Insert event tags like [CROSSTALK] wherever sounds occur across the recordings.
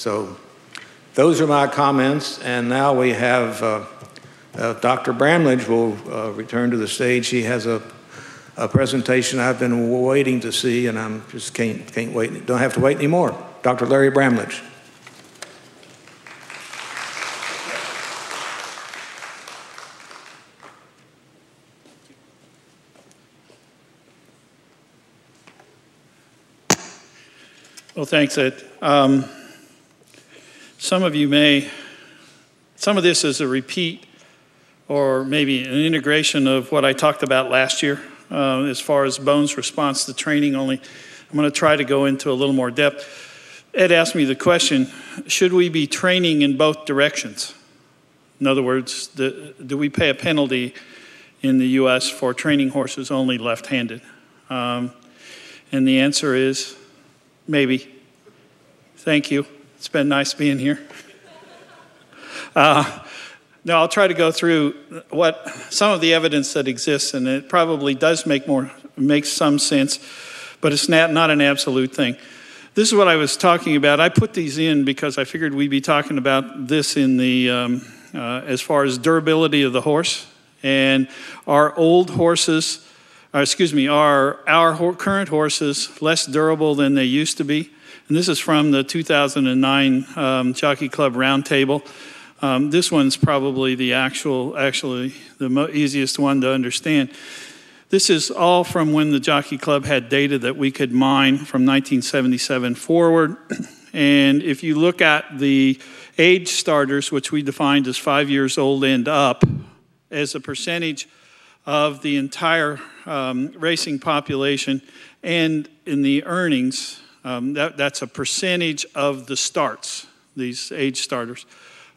So those are my comments, and now we have uh, uh, Dr. Bramlage will uh, return to the stage. He has a, a presentation I've been waiting to see, and I'm just can't, can't wait. Don't have to wait anymore. Dr. Larry Bramlage. Well, thanks, Ed. Um, some of you may, some of this is a repeat or maybe an integration of what I talked about last year uh, as far as Bone's response to training, only I'm going to try to go into a little more depth. Ed asked me the question should we be training in both directions? In other words, the, do we pay a penalty in the US for training horses only left handed? Um, and the answer is maybe. Thank you. It's been nice being here. Uh, now I'll try to go through what some of the evidence that exists, and it probably does make more makes some sense, but it's not, not an absolute thing. This is what I was talking about. I put these in because I figured we'd be talking about this in the um, uh, as far as durability of the horse and our old horses. Uh, excuse me, are our ho- current horses less durable than they used to be? And this is from the 2009 um, Jockey Club Roundtable. Um, this one's probably the actual, actually the mo- easiest one to understand. This is all from when the Jockey Club had data that we could mine from 1977 forward. [CLEARS THROAT] And if you look at the age starters, which we defined as five years old and up, as a percentage of the entire um, racing population, and in the earnings, um, that, that's a percentage of the starts, these age starters.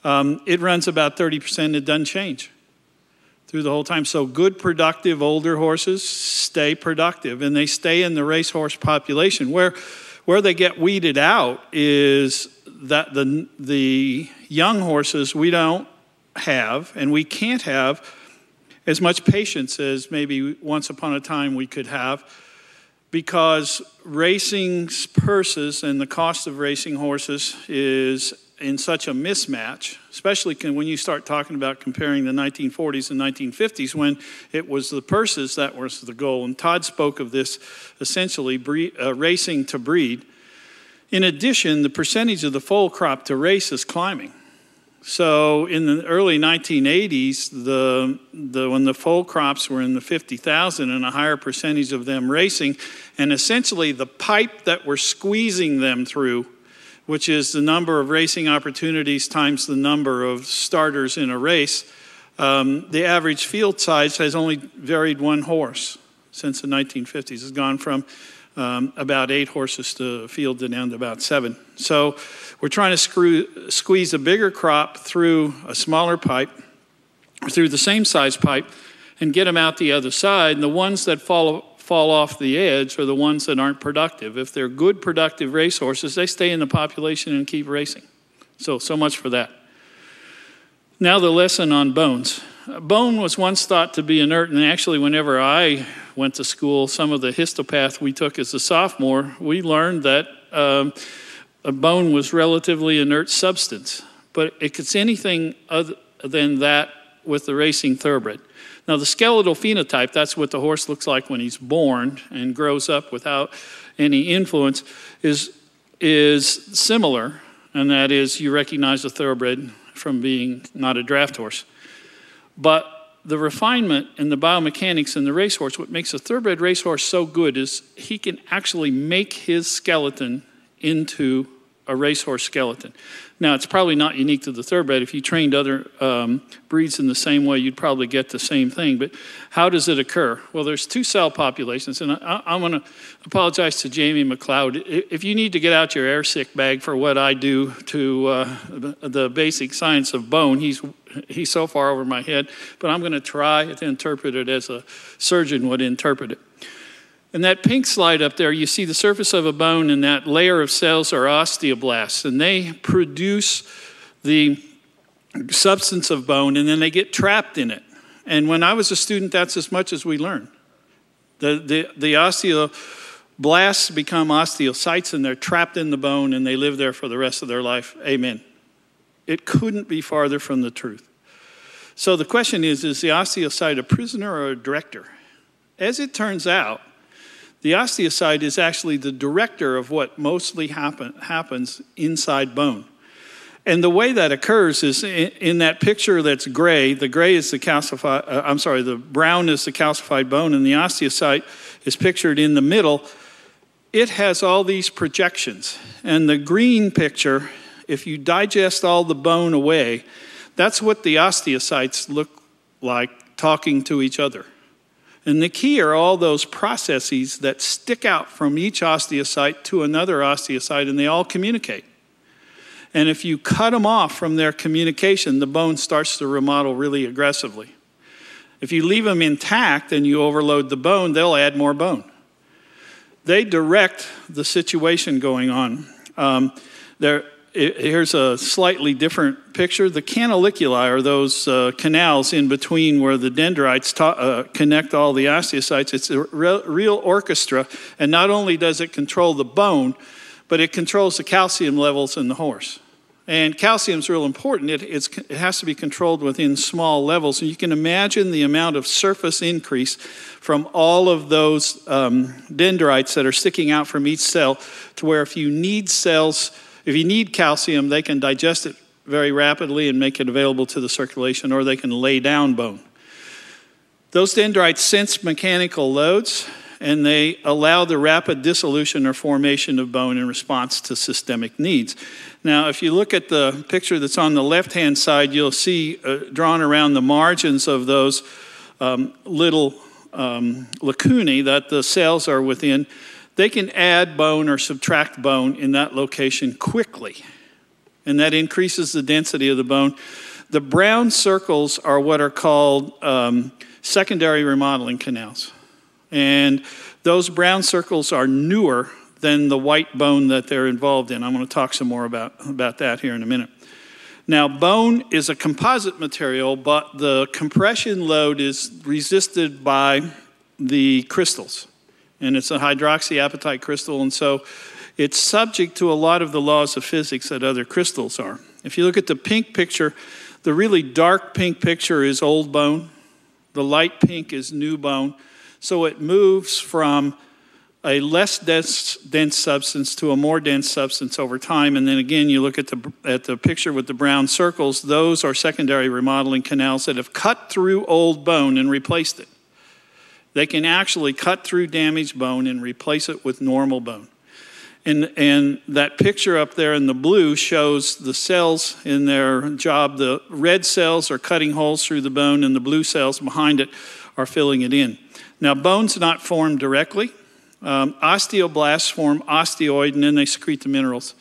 Um, it runs about 30%, it doesn't change through the whole time. So, good, productive older horses stay productive and they stay in the racehorse population. Where, where they get weeded out is that the, the young horses we don't have and we can't have as much patience as maybe once upon a time we could have because racing's purses and the cost of racing horses is in such a mismatch, especially when you start talking about comparing the 1940s and 1950s when it was the purses that was the goal. And Todd spoke of this essentially breed, uh, racing to breed. In addition, the percentage of the foal crop to race is climbing. So in the early 1980s, the, the, when the foal crops were in the 50,000 and a higher percentage of them racing, and essentially the pipe that we're squeezing them through which is the number of racing opportunities times the number of starters in a race, um, the average field size has only varied one horse since the 1950s. It's gone from um, about eight horses to field to down to about seven. So we're trying to screw, squeeze a bigger crop through a smaller pipe, through the same size pipe, and get them out the other side. And the ones that fall fall off the edge are the ones that aren't productive. If they're good, productive racehorses, they stay in the population and keep racing. So, so much for that. Now, the lesson on bones. Bone was once thought to be inert, and actually, whenever I went to school, some of the histopath we took as a sophomore, we learned that um, a bone was relatively inert substance. But it's anything other than that with the racing thoroughbred. Now, the skeletal phenotype, that's what the horse looks like when he's born and grows up without any influence, is, is similar, and that is you recognize a thoroughbred from being not a draft horse. But the refinement and the biomechanics in the racehorse, what makes a thoroughbred racehorse so good is he can actually make his skeleton into a racehorse skeleton. Now, it's probably not unique to the thoroughbred. If you trained other um, breeds in the same way, you'd probably get the same thing. But how does it occur? Well, there's two cell populations, and I, I want to apologize to Jamie MacLeod. If you need to get out your airsick bag for what I do to uh, the basic science of bone, he's he's so far over my head. But I'm going to try to interpret it as a surgeon would interpret it. In that pink slide up there, you see the surface of a bone, and that layer of cells are osteoblasts, and they produce the substance of bone, and then they get trapped in it. And when I was a student, that's as much as we learned. The, the, the Blasts become osteocytes and they're trapped in the bone and they live there for the rest of their life. Amen. It couldn't be farther from the truth. So the question is is the osteocyte a prisoner or a director? As it turns out, the osteocyte is actually the director of what mostly happen, happens inside bone. And the way that occurs is in, in that picture that's gray, the gray is the calcified, uh, I'm sorry, the brown is the calcified bone, and the osteocyte is pictured in the middle. It has all these projections. And the green picture, if you digest all the bone away, that's what the osteocytes look like talking to each other. And the key are all those processes that stick out from each osteocyte to another osteocyte, and they all communicate. And if you cut them off from their communication, the bone starts to remodel really aggressively. If you leave them intact and you overload the bone, they'll add more bone. They direct the situation going on. Um, there, here's a slightly different picture. The canaliculi are those uh, canals in between where the dendrites ta- uh, connect all the osteocytes. It's a re- real orchestra, and not only does it control the bone, but it controls the calcium levels in the horse. And calcium is real important. It, it has to be controlled within small levels. And you can imagine the amount of surface increase from all of those um, dendrites that are sticking out from each cell to where if you need cells, if you need calcium, they can digest it very rapidly and make it available to the circulation, or they can lay down bone. Those dendrites sense mechanical loads and they allow the rapid dissolution or formation of bone in response to systemic needs. Now, if you look at the picture that's on the left hand side, you'll see uh, drawn around the margins of those um, little um, lacunae that the cells are within they can add bone or subtract bone in that location quickly. And that increases the density of the bone. The brown circles are what are called um, secondary remodeling canals. And those brown circles are newer than the white bone that they're involved in. I'm going to talk some more about, about that here in a minute. Now, bone is a composite material, but the compression load is resisted by the crystals and it's a hydroxyapatite crystal, and so it's subject to a lot of the laws of physics that other crystals are. If you look at the pink picture, the really dark pink picture is old bone, the light pink is new bone. So it moves from a less dense, dense substance to a more dense substance over time. And then again, you look at the, at the picture with the brown circles, those are secondary remodeling canals that have cut through old bone and replaced it. They can actually cut through damaged bone and replace it with normal bone. And, and that picture up there in the blue shows the cells in their job. The red cells are cutting holes through the bone, and the blue cells behind it are filling it in. Now, bone's not formed directly. Um, osteoblasts form osteoid, and then they secrete the minerals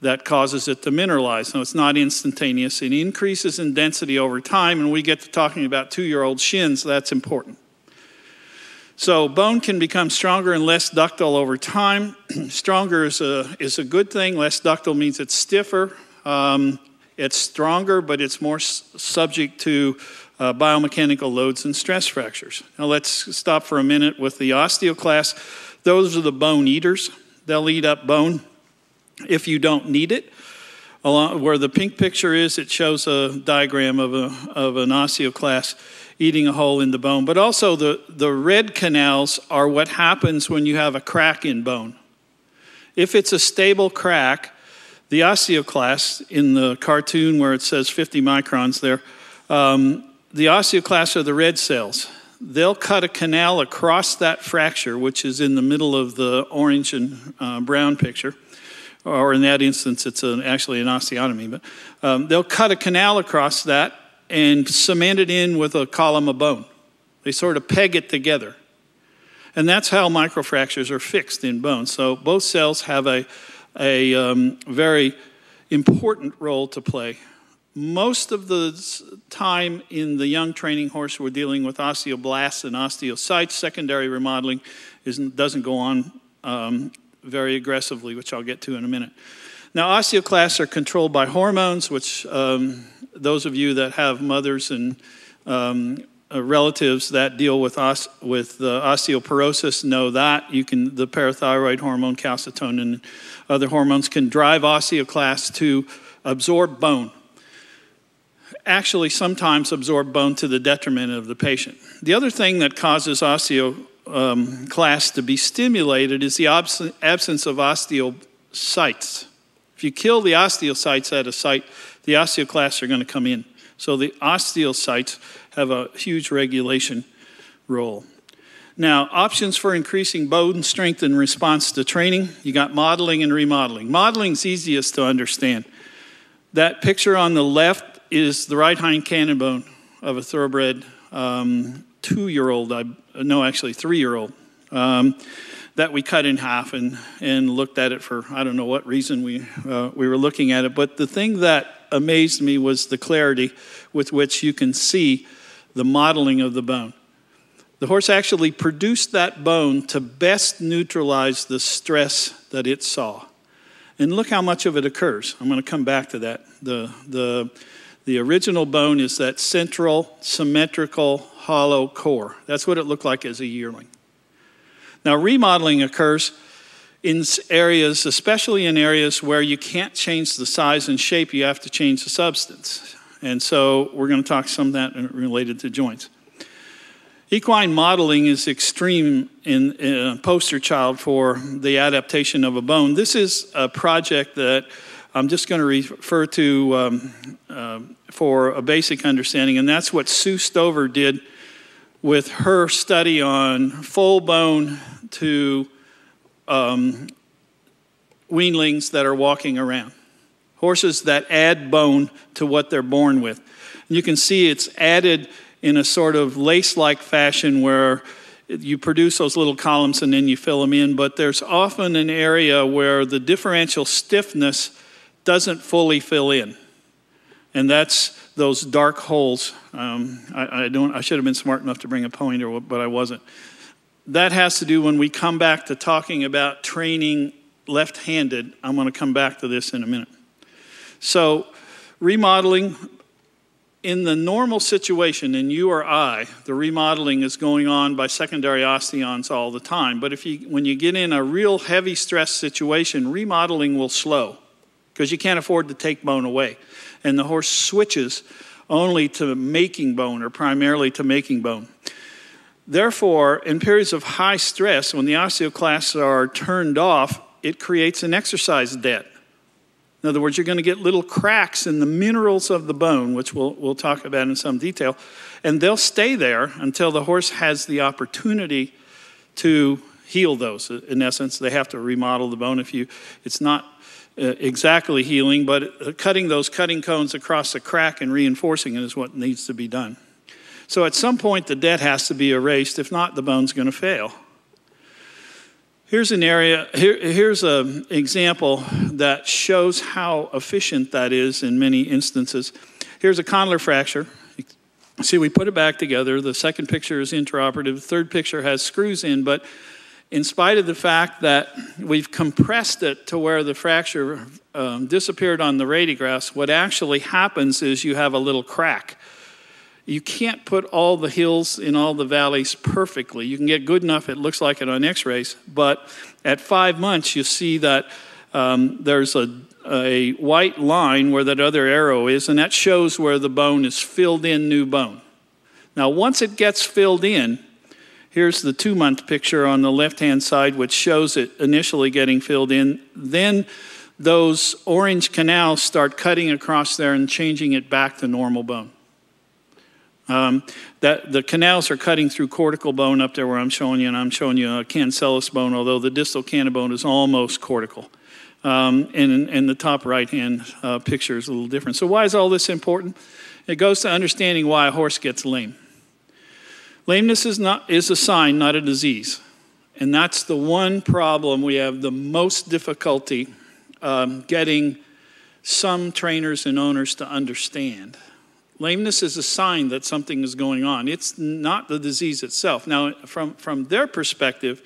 that causes it to mineralize. So it's not instantaneous. It increases in density over time, and we get to talking about two year old shins. That's important. So bone can become stronger and less ductile over time. [CLEARS THROAT] stronger is a, is a good thing. Less ductile means it's stiffer. Um, it's stronger, but it's more s- subject to uh, biomechanical loads and stress fractures. Now let's stop for a minute with the osteoclasts. Those are the bone eaters. They'll eat up bone if you don't need it. Along, where the pink picture is, it shows a diagram of, a, of an osteoclast eating a hole in the bone. But also, the, the red canals are what happens when you have a crack in bone. If it's a stable crack, the osteoclasts in the cartoon where it says 50 microns there, um, the osteoclasts are the red cells. They'll cut a canal across that fracture, which is in the middle of the orange and uh, brown picture, or in that instance, it's an, actually an osteotomy. But um, they'll cut a canal across that, and cement it in with a column of bone. They sort of peg it together. And that's how microfractures are fixed in bone. So both cells have a, a um, very important role to play. Most of the time in the young training horse, we're dealing with osteoblasts and osteocytes. Secondary remodeling doesn't go on um, very aggressively, which I'll get to in a minute. Now, osteoclasts are controlled by hormones, which um, those of you that have mothers and um, uh, relatives that deal with os- with the osteoporosis know that. You can the parathyroid hormone calcitonin other hormones can drive osteoclasts to absorb bone. Actually sometimes absorb bone to the detriment of the patient. The other thing that causes osteoclasts to be stimulated is the abs- absence of osteocytes if you kill the osteocytes at a site the osteoclasts are going to come in so the osteocytes have a huge regulation role. Now, options for increasing bone strength in response to training, you got modeling and remodeling. Modeling's easiest to understand. That picture on the left is the right hind cannon bone of a thoroughbred um, two-year-old, no, actually three-year-old, um, that we cut in half and, and looked at it for I don't know what reason we, uh, we were looking at it. But the thing that amazed me was the clarity with which you can see the modeling of the bone. The horse actually produced that bone to best neutralize the stress that it saw. And look how much of it occurs. I'm going to come back to that. The, the, the original bone is that central, symmetrical, hollow core. That's what it looked like as a yearling. Now, remodeling occurs in areas, especially in areas where you can't change the size and shape, you have to change the substance. And so we're going to talk some of that related to joints. Equine modeling is extreme in, in a poster child for the adaptation of a bone. This is a project that I'm just going to refer to um, uh, for a basic understanding, and that's what Sue Stover did with her study on full bone to um, weanlings that are walking around horses that add bone to what they're born with. You can see it's added in a sort of lace like fashion where you produce those little columns and then you fill them in, but there's often an area where the differential stiffness doesn't fully fill in. And that's those dark holes. Um, I, I, don't, I should have been smart enough to bring a pointer, but I wasn't. That has to do when we come back to talking about training left handed. I'm going to come back to this in a minute. So, remodeling in the normal situation in you or I, the remodeling is going on by secondary osteons all the time. But if you, when you get in a real heavy stress situation, remodeling will slow because you can't afford to take bone away. And the horse switches only to making bone or primarily to making bone. Therefore, in periods of high stress, when the osteoclasts are turned off, it creates an exercise debt. In other words, you're going to get little cracks in the minerals of the bone, which we'll, we'll talk about in some detail, and they'll stay there until the horse has the opportunity to heal those. In essence, they have to remodel the bone. If you, it's not Uh, exactly healing, but cutting those cutting cones across the crack and reinforcing it is what needs to be done. So at some point, the debt has to be erased. If not, the bone's going to fail. Here's an area, here, here's an example that shows how efficient that is in many instances. Here's a condylar fracture. See, we put it back together. The second picture is intraoperative. The third picture has screws in, but in spite of the fact that we've compressed it to where the fracture um, disappeared on the radiographs, what actually happens is you have a little crack you can't put all the hills in all the valleys perfectly. You can get good enough, it looks like it on x rays, but at five months, you see that um, there's a, a white line where that other arrow is, and that shows where the bone is filled in new bone. Now, once it gets filled in, here's the two month picture on the left hand side, which shows it initially getting filled in. Then those orange canals start cutting across there and changing it back to normal bone. Um, that the canals are cutting through cortical bone up there where I'm showing you, and I'm showing you a cancellous bone, although the distal cannon bone is almost cortical. Um, and, and the top right hand uh, picture is a little different. So, why is all this important? It goes to understanding why a horse gets lame. Lameness is, not, is a sign, not a disease. And that's the one problem we have the most difficulty um, getting some trainers and owners to understand. Lameness is a sign that something is going on. It's not the disease itself. Now, from, from their perspective,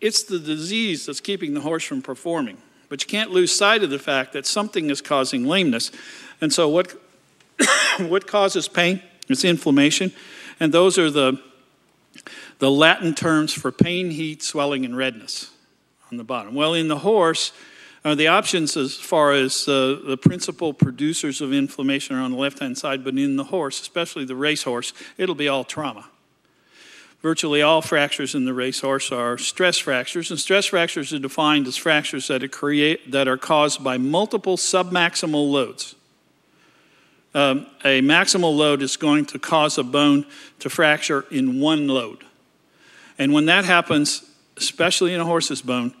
it's the disease that's keeping the horse from performing. But you can't lose sight of the fact that something is causing lameness. And so, what, [COUGHS] what causes pain? It's inflammation. And those are the, the Latin terms for pain, heat, swelling, and redness on the bottom. Well, in the horse, uh, the options as far as uh, the principal producers of inflammation are on the left hand side, but in the horse, especially the racehorse, it'll be all trauma. Virtually all fractures in the racehorse are stress fractures, and stress fractures are defined as fractures that are, create, that are caused by multiple submaximal loads. Um, a maximal load is going to cause a bone to fracture in one load. And when that happens, especially in a horse's bone,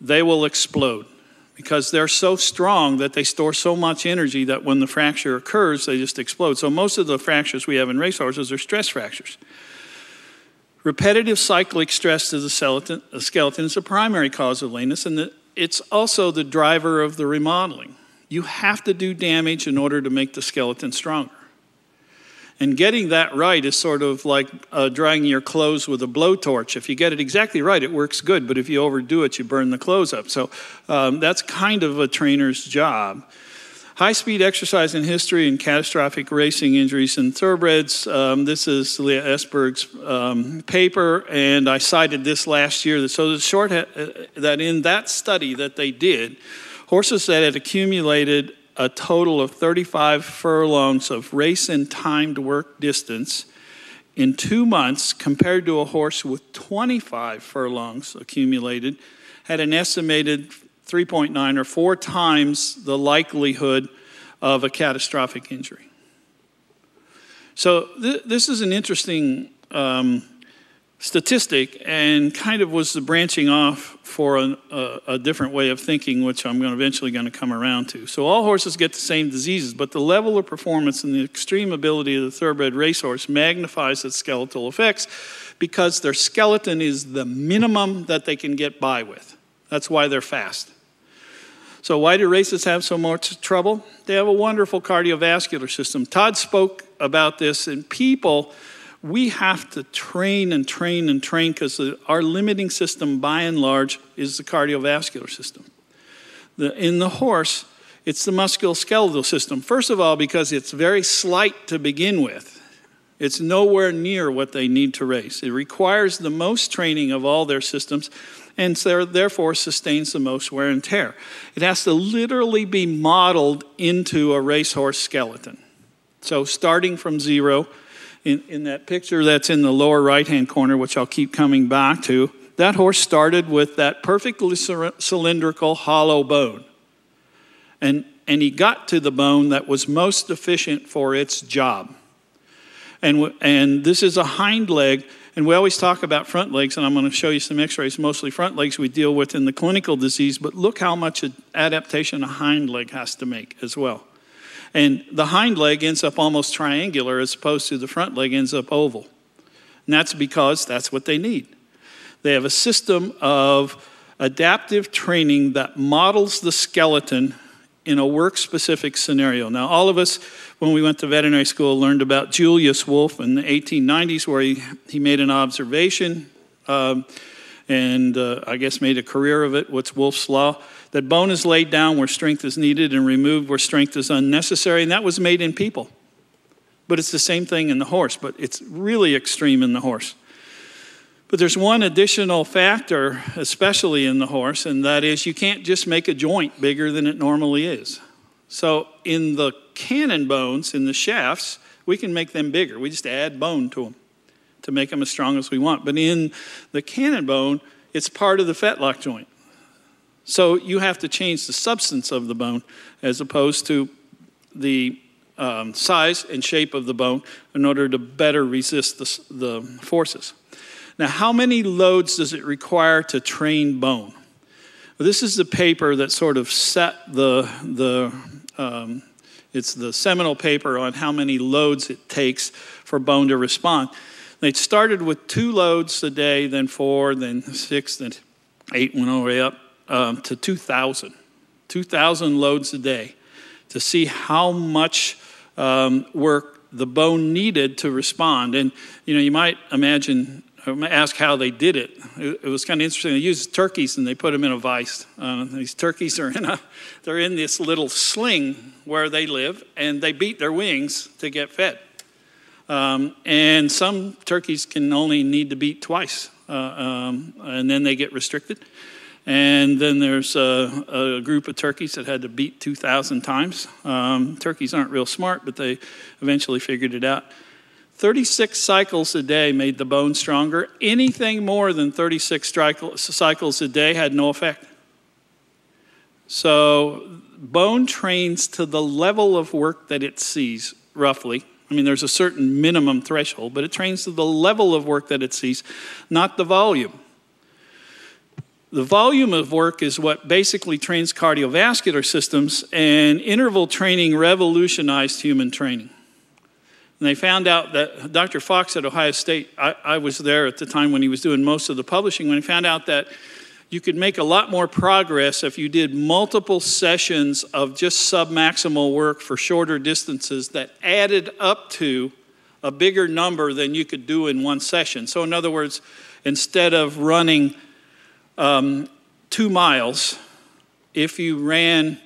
they will explode because they're so strong that they store so much energy that when the fracture occurs, they just explode. So most of the fractures we have in racehorses are stress fractures. Repetitive cyclic stress to the skeleton, the skeleton is a primary cause of lameness, and the, it's also the driver of the remodeling. You have to do damage in order to make the skeleton stronger. And getting that right is sort of like uh, drying your clothes with a blowtorch. If you get it exactly right, it works good, but if you overdo it, you burn the clothes up. So um, that's kind of a trainer's job. High speed exercise in history and catastrophic racing injuries in thoroughbreds. Um, this is Leah Estberg's um, paper, and I cited this last year. So the short uh, that in that study that they did, horses that had accumulated a total of 35 furlongs of race and timed work distance in two months compared to a horse with 25 furlongs accumulated had an estimated 3.9 or four times the likelihood of a catastrophic injury. So, th- this is an interesting um, statistic and kind of was the branching off for a, a, a, different way of thinking, which I'm going eventually going to come around to. So, all horses get the same diseases, but the level of performance and the extreme ability of the thoroughbred racehorse magnifies its skeletal effects because their skeleton is the minimum that they can get by with. That's why they're fast. So, why do races have so much trouble? They have a wonderful cardiovascular system. Todd spoke about this, and people, we have to train and train and train because our limiting system, by and large, is the cardiovascular system. The, in the horse, it's the musculoskeletal system. First of all, because it's very slight to begin with. It's nowhere near what they need to race. It requires the most training of all their systems and so therefore sustains the most wear and tear. It has to literally be modeled into a racehorse skeleton. So starting from zero, in, in that picture that's in the lower right hand corner, which I'll keep coming back to, that horse started with that perfectly cylindrical hollow bone. And, and he got to the bone that was most efficient for its job. And, and this is a hind leg and we always talk about front legs, and I'm going to show you some x rays, mostly front legs we deal with in the clinical disease, but look how much adaptation a hind leg has to make as well. And the hind leg ends up almost triangular as opposed to the front leg ends up oval. And that's because that's what they need. They have a system of adaptive training that models the skeleton in a work specific scenario. Now, all of us, when we went to veterinary school, learned about Julius Wolff in the 1890s, where he, he made an observation um, and uh, I guess made a career of it. What's Wolff's Law? That bone is laid down where strength is needed and removed where strength is unnecessary, and that was made in people. But it's the same thing in the horse, but it's really extreme in the horse. But there's one additional factor, especially in the horse, and that is you can't just make a joint bigger than it normally is. So in the cannon bones, in the shafts, we can make them bigger. We just add bone to them to make them as strong as we want. But in the cannon bone, it's part of the fetlock joint. So you have to change the substance of the bone as opposed to the um, size and shape of the bone in order to better resist the, the forces. Now, how many loads does it require to train bone? Well, this is the paper that sort of set the, the um, it's the seminal paper on how many loads it takes for bone to respond. They started with two loads a day, then four, then six, then eight, went all the way up um, to 2,000. 2,000 loads a day to see how much um, work the bone needed to respond. And you know, you might imagine ask how they did it. It, was kind of interesting. They used turkeys and they put them in a vise. Uh, these turkeys are in a, they're in this little sling where they live, and they beat their wings to get fed. Um, and some turkeys can only need to beat twice, uh, um, and then they get restricted. And then there's a, a, group of turkeys that had to beat 2,000 times. Um, turkeys aren't real smart, but they eventually figured it out. 36 cycles a day made the bone stronger. Anything more than 36 cycles a day had no effect. So, bone trains to the level of work that it sees, roughly. I mean, there's a certain minimum threshold, but it trains to the level of work that it sees, not the volume. The volume of work is what basically trains cardiovascular systems, and interval training revolutionized human training. And they found out that Dr. Fox at Ohio State, I, I, was there at the time when he was doing most of the publishing, when he found out that you could make a lot more progress if you did multiple sessions of just submaximal work for shorter distances that added up to a bigger number than you could do in one session. So, in other words, instead of running um, two miles, if you ran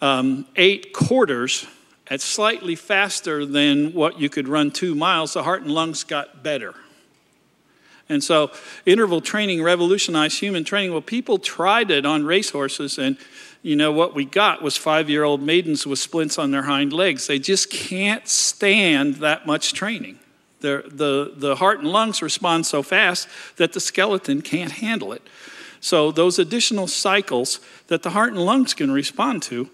um, eight quarters at slightly faster than what you could run two miles, the heart and lungs got better. And so interval training revolutionized human training. Well, people tried it on racehorses, and you know what we got was five year old maidens with splints on their hind legs. They just can't stand that much training. The, the, the heart and lungs respond so fast that the skeleton can't handle it. So those additional cycles that the heart and lungs can respond to,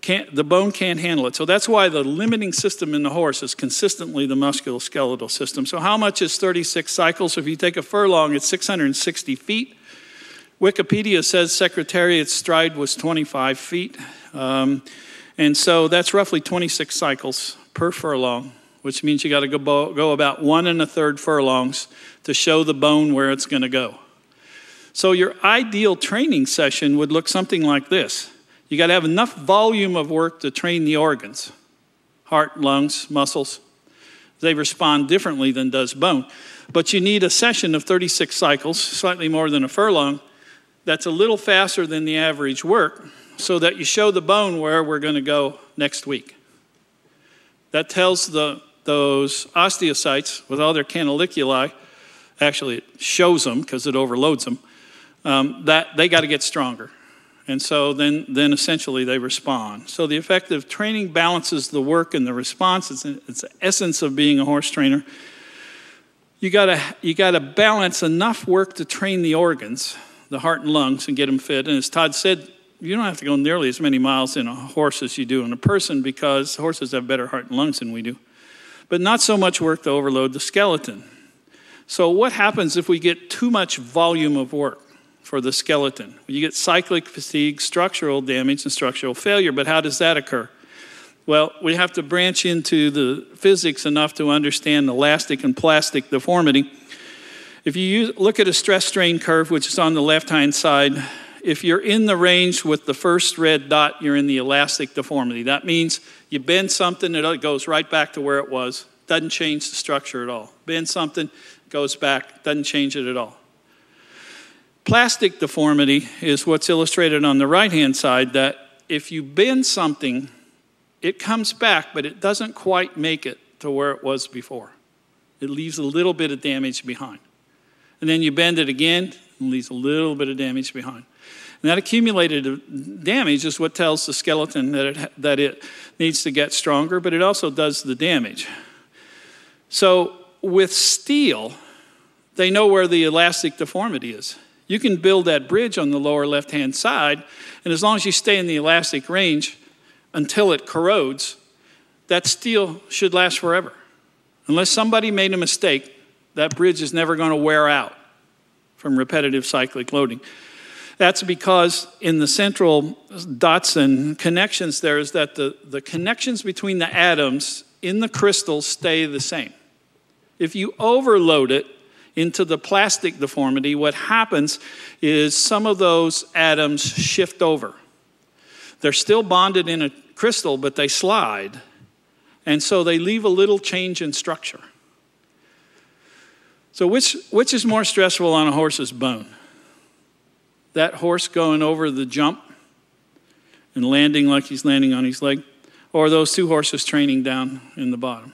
can't, the bone can't handle it. So that's why the limiting system in the horse is consistently the musculoskeletal system. So how much is 36 cycles? If you take a furlong, it's 660 feet. Wikipedia says Secretariat's stride was 25 feet. Um, and so that's roughly 26 cycles per furlong, which means you got to go, go about one and a third furlongs to show the bone where it's going to go. So, your ideal training session would look something like this you got to have enough volume of work to train the organs heart, lungs, muscles. They respond differently than does bone. But you need a session of 36 cycles, slightly more than a furlong, that's a little faster than the average work, so that you show the bone where we're going to go next week. That tells the, those osteocytes with all their canaliculi, actually, it shows them because it overloads them, um, that they got to get stronger. And so then, then essentially they respond. So the effective training balances the work and the response. It's, it's the essence of being a horse trainer. You gotta, you gotta balance enough work to train the organs, the heart and lungs, and get them fit. And as Todd said, you don't have to go nearly as many miles in a horse as you do in a person because horses have better heart and lungs than we do. But not so much work to overload the skeleton. So, what happens if we get too much volume of work? For the skeleton. You get cyclic fatigue, structural damage, and structural failure. But how does that occur? Well, we have to branch into the physics enough to understand elastic and plastic deformity. If you use, look at a stress strain curve, which is on the left hand side, if you're in the range with the first red dot, you're in the elastic deformity. That means you bend something, it goes right back to where it was. Doesn't change the structure at all. Bend something, goes back, doesn't change it at all. Plastic deformity is what's illustrated on the right hand side that if you bend something, it comes back, but it doesn't quite make it to where it was before. It leaves a little bit of damage behind. And then you bend it again, and leaves a little bit of damage behind. And that accumulated damage is what tells the skeleton that it, that it needs to get stronger, but it also does the damage. So with steel, they know where the elastic deformity is you can build that bridge on the lower left hand side, and as long as you stay in the elastic range until it corrodes, that steel should last forever. Unless somebody made a mistake, that bridge is never going to wear out from repetitive cyclic loading. That's because in the central dots and connections there is that the, the connections between the atoms in the crystal stay the same. If you overload it, into the plastic deformity, what happens is some of those atoms shift over. They're still bonded in a crystal, but they slide. And so they leave a little change in structure. So, which, which is more stressful on a horse's bone? That horse going over the jump and landing like he's landing on his leg, or those two horses training down in the bottom?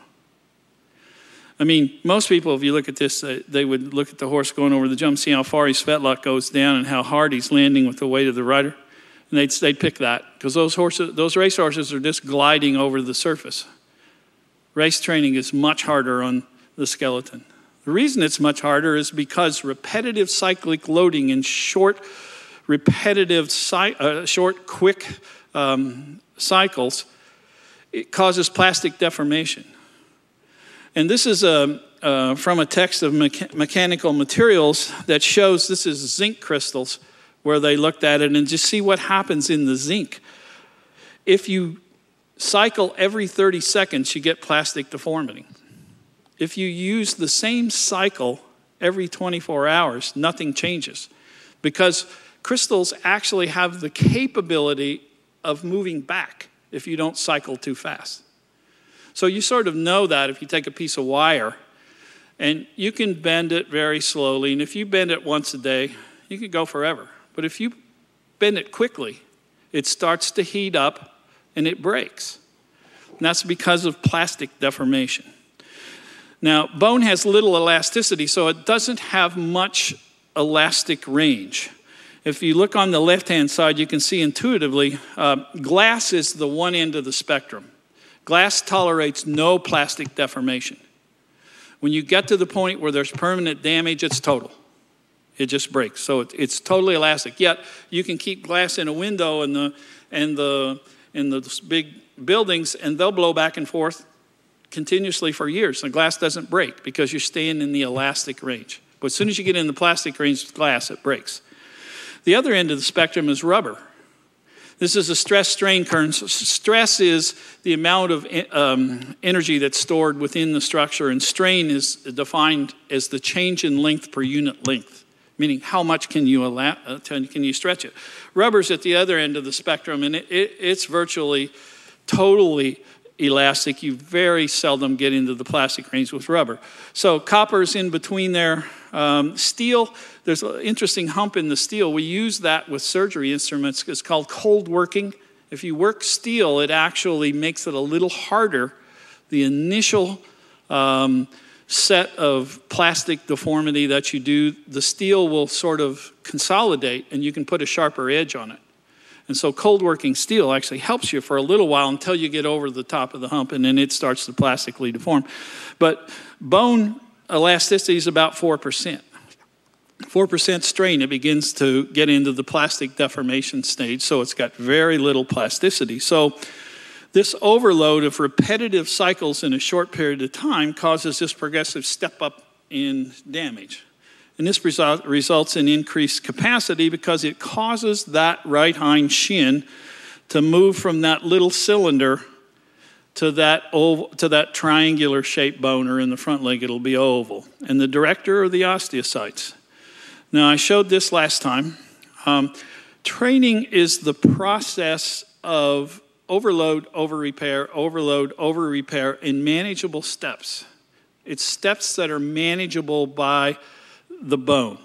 I mean, most people, if you look at this, they, they would look at the horse going over the jump, see how far his fetlock goes down and how hard he's landing with the weight of the rider. And they'd, they'd pick that because those, horses, those race horses are just gliding over the surface. Race training is much harder on the skeleton. The reason it's much harder is because repetitive cyclic loading in short, repetitive, uh, short, quick um, cycles, it causes plastic deformation. And this is a, uh, from a text of mecha- mechanical materials that shows this is zinc crystals, where they looked at it and just see what happens in the zinc. If you cycle every 30 seconds, you get plastic deformity. If you use the same cycle every 24 hours, nothing changes because crystals actually have the capability of moving back if you don't cycle too fast. So you sort of know that if you take a piece of wire and you can bend it very slowly. And if you bend it once a day, you can go forever. But if you bend it quickly, it starts to heat up and it breaks. And that's because of plastic deformation. Now, bone has little elasticity, so it doesn't have much elastic range. If you look on the left hand side, you can see intuitively uh, glass is the one end of the spectrum. Glass tolerates no plastic deformation. When you get to the point where there's permanent damage, it's total. It just breaks. So it, it's totally elastic. Yet you can keep glass in a window in the, and the, in the big buildings, and they'll blow back and forth continuously for years. The glass doesn't break because you're staying in the elastic range. But as soon as you get in the plastic range glass, it breaks. The other end of the spectrum is rubber. This is a stress strain current. Stress is the amount of um, energy that's stored within the structure, and strain is defined as the change in length per unit length, meaning how much can you, allow, uh, can you stretch it. Rubber's at the other end of the spectrum, and it, it, it's virtually totally elastic. You very seldom get into the plastic range with rubber. So copper's in between there. Um, steel, there's an interesting hump in the steel. We use that with surgery instruments. It's called cold working. If you work steel, it actually makes it a little harder. The initial um, set of plastic deformity that you do, the steel will sort of consolidate and you can put a sharper edge on it. And so cold working steel actually helps you for a little while until you get over the top of the hump and then it starts to plastically deform. But bone elasticity is about 4%. 4% strain, it begins to get into the plastic deformation stage, so it's got very little plasticity. So, this overload of repetitive cycles in a short period of time causes this progressive step up in damage. And this result, results in increased capacity because it causes that right hind shin to move from that little cylinder to that, oval, to that triangular shaped bone, or in the front leg, it'll be oval. And the director are the osteocytes. Now, I showed this last time. Um, training is the process of overload, over repair, overload, over repair in manageable steps. It's steps that are manageable by the bone.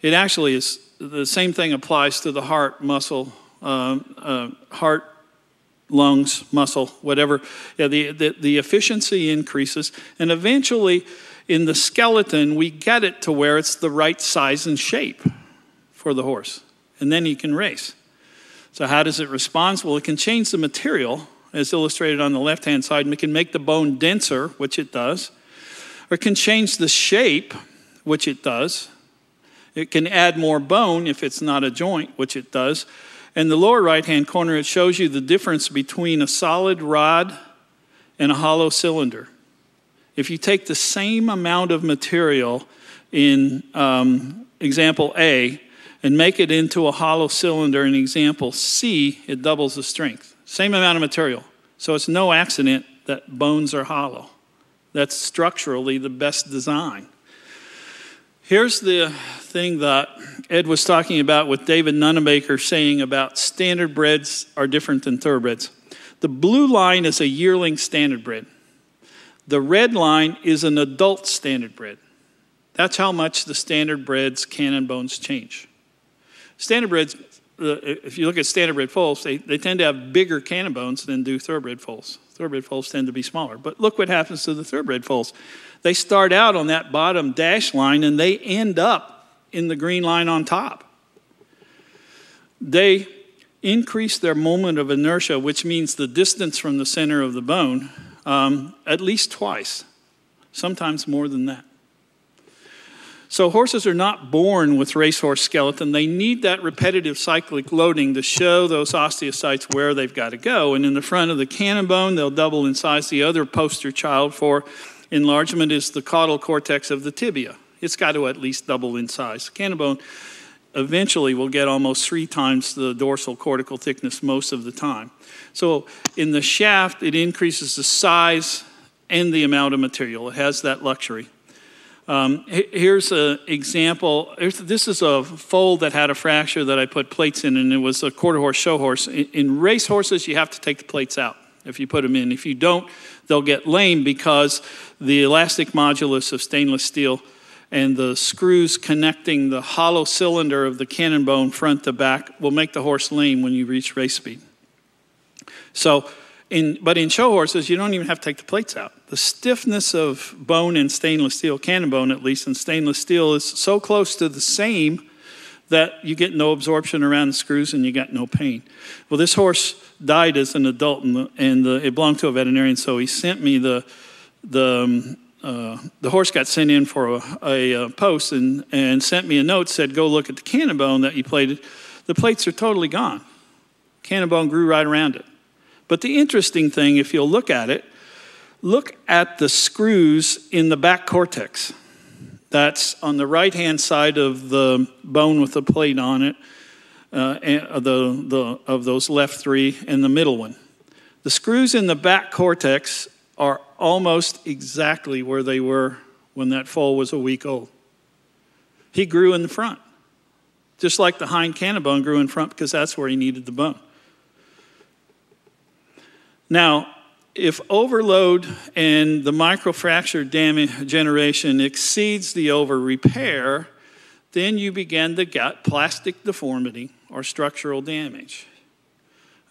It actually is the same thing applies to the heart, muscle, uh, uh, heart, lungs, muscle, whatever. Yeah, the, the, the efficiency increases, and eventually, in the skeleton, we get it to where it's the right size and shape for the horse, and then he can race. So, how does it respond? Well, it can change the material, as illustrated on the left hand side, and it can make the bone denser, which it does, or it can change the shape which it does. It can add more bone if it's not a joint, which it does. In the lower right hand corner, it shows you the difference between a solid rod and a hollow cylinder. If you take the same amount of material in um, example A and make it into a hollow cylinder in example C, it doubles the strength. Same amount of material. So it's no accident that bones are hollow. That's structurally the best design. Here's the thing that Ed was talking about with David Nunamaker saying about standard breds are different than thoroughbreds. The blue line is a yearling standard bred. The red line is an adult standard bred. That's how much the standard breds cannon bones change. Standard breds uh, if you look at standard standardbred foals, they, they tend to have bigger cannon bones than do thoroughbred foals. Thoroughbred foals tend to be smaller. But look what happens to the thoroughbred foals. They start out on that bottom dash line and they end up in the green line on top. They increase their moment of inertia, which means the distance from the center of the bone, um, at least twice, sometimes more than that. So horses are not born with racehorse skeleton. They need that repetitive cyclic loading to show those osteocytes where they've got to go. And in the front of the cannon bone, they'll double in size. The other poster child for enlargement is the caudal cortex of the tibia. It's got to at least double in size. Cannon bone eventually will get almost three times the dorsal cortical thickness most of the time. So in the shaft, it increases the size and the amount of material. It has that luxury. Um, here's an example. This is a foal that had a fracture that I put plates in, and it was a quarter horse show horse. In, race horses, you have to take the plates out if you put them in. If you don't, they'll get lame because the elastic modulus of stainless steel and the screws connecting the hollow cylinder of the cannon bone front to back will make the horse lame when you reach race speed. So, in, but in show horses, you don't even have to take the plates out. The stiffness of bone in stainless steel, cannon bone at least, in stainless steel is so close to the same that you get no absorption around the screws and you got no pain. Well, this horse died as an adult and, the, and the, it belonged to a veterinarian, so he sent me the, the, um, uh, the horse got sent in for a, a, a, post and, and sent me a note, said, go look at the cannon bone that you plated. The plates are totally gone. Cannon bone grew right around it. But the interesting thing, if you'll look at it, look at the screws in the back cortex. That's on the right hand side of the bone with the plate on it, uh, the, the, of those left three, and the middle one. The screws in the back cortex are almost exactly where they were when that foal was a week old. He grew in the front, just like the hind cannon bone grew in front because that's where he needed the bone. Now, if overload and the microfracture damage generation exceeds the over repair, then you begin to get plastic deformity or structural damage.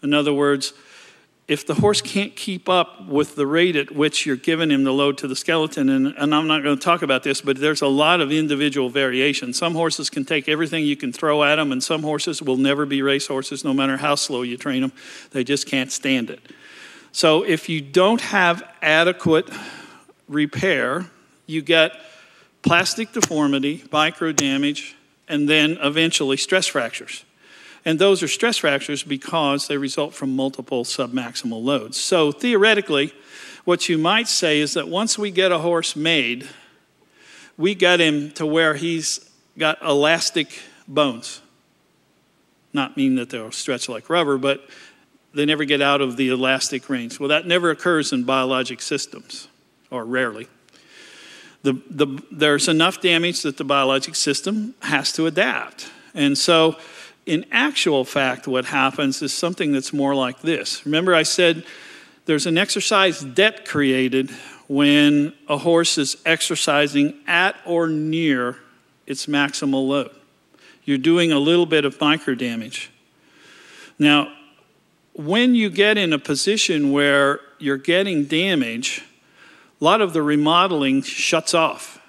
In other words, if the horse can't keep up with the rate at which you're giving him the load to the skeleton, and, and, I'm not going to talk about this, but there's a lot of individual variation. Some horses can take everything you can throw at them, and some horses will never be race horses no matter how slow you train them. They just can't stand it. So if you don't have adequate repair, you get plastic deformity, micro damage, and then eventually stress fractures. And those are stress fractures because they result from multiple submaximal loads. So theoretically, what you might say is that once we get a horse made, we get him to where he's got elastic bones. Not mean that they'll stretch like rubber, but they never get out of the elastic range. Well, that never occurs in biologic systems, or rarely. The, the, there's enough damage that the biologic system has to adapt. And so, in actual fact, what happens is something that's more like this. Remember, I said there's an exercise debt created when a horse is exercising at or near its maximal load. You're doing a little bit of micro damage. Now, when you get in a position where you're getting damage, a lot of the remodeling shuts off.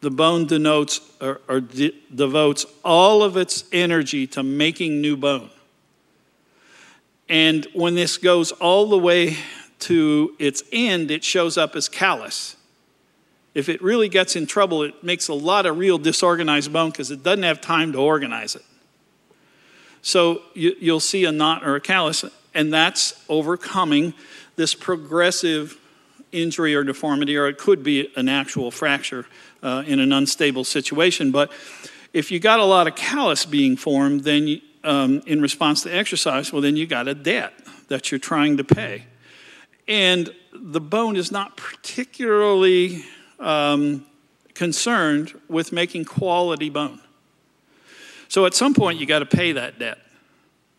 The bone denotes or, or de- devotes all of its energy to making new bone. And when this goes all the way to its end, it shows up as callus. If it really gets in trouble, it makes a lot of real disorganized bone because it doesn't have time to organize it. So you, will see a knot or a callus, and that's overcoming this progressive injury or deformity, or it could be an actual fracture uh, in an unstable situation. But if you got a lot of callus being formed, then you, um, in response to exercise, well, then you got a debt that you're trying to pay. And the bone is not particularly um, concerned with making quality bone. So at some point, you got to pay that debt.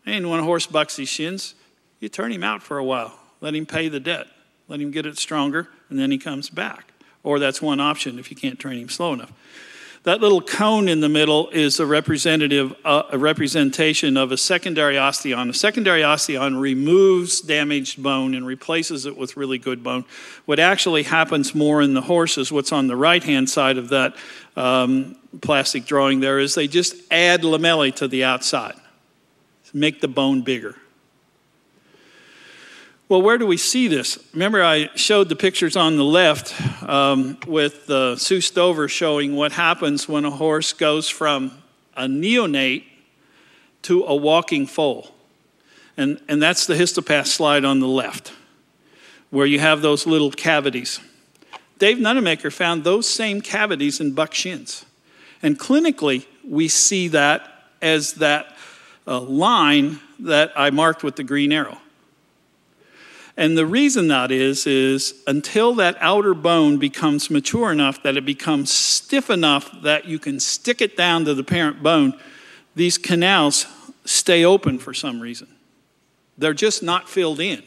And when a horse bucks his shins, you turn him out for a while, let him pay the debt, let him get it stronger, and then he comes back. Or that's one option if you can't train him slow enough. That little cone in the middle is a representative, uh, a representation of a secondary osteon. A secondary osteon removes damaged bone and replaces it with really good bone. What actually happens more in the horse is what's on the right hand side of that um, plastic drawing there is they just add lamellae to the outside, make the bone bigger. Well, where do we see this? Remember, I showed the pictures on the left um, with uh, Sue Stover showing what happens when a horse goes from a neonate to a walking foal. And, and that's the histopath slide on the left, where you have those little cavities. Dave Nunamaker found those same cavities in buck shins. And clinically, we see that as that uh, line that I marked with the green arrow. And the reason that is, is until that outer bone becomes mature enough that it becomes stiff enough that you can stick it down to the parent bone, these canals stay open for some reason. They're just not filled in.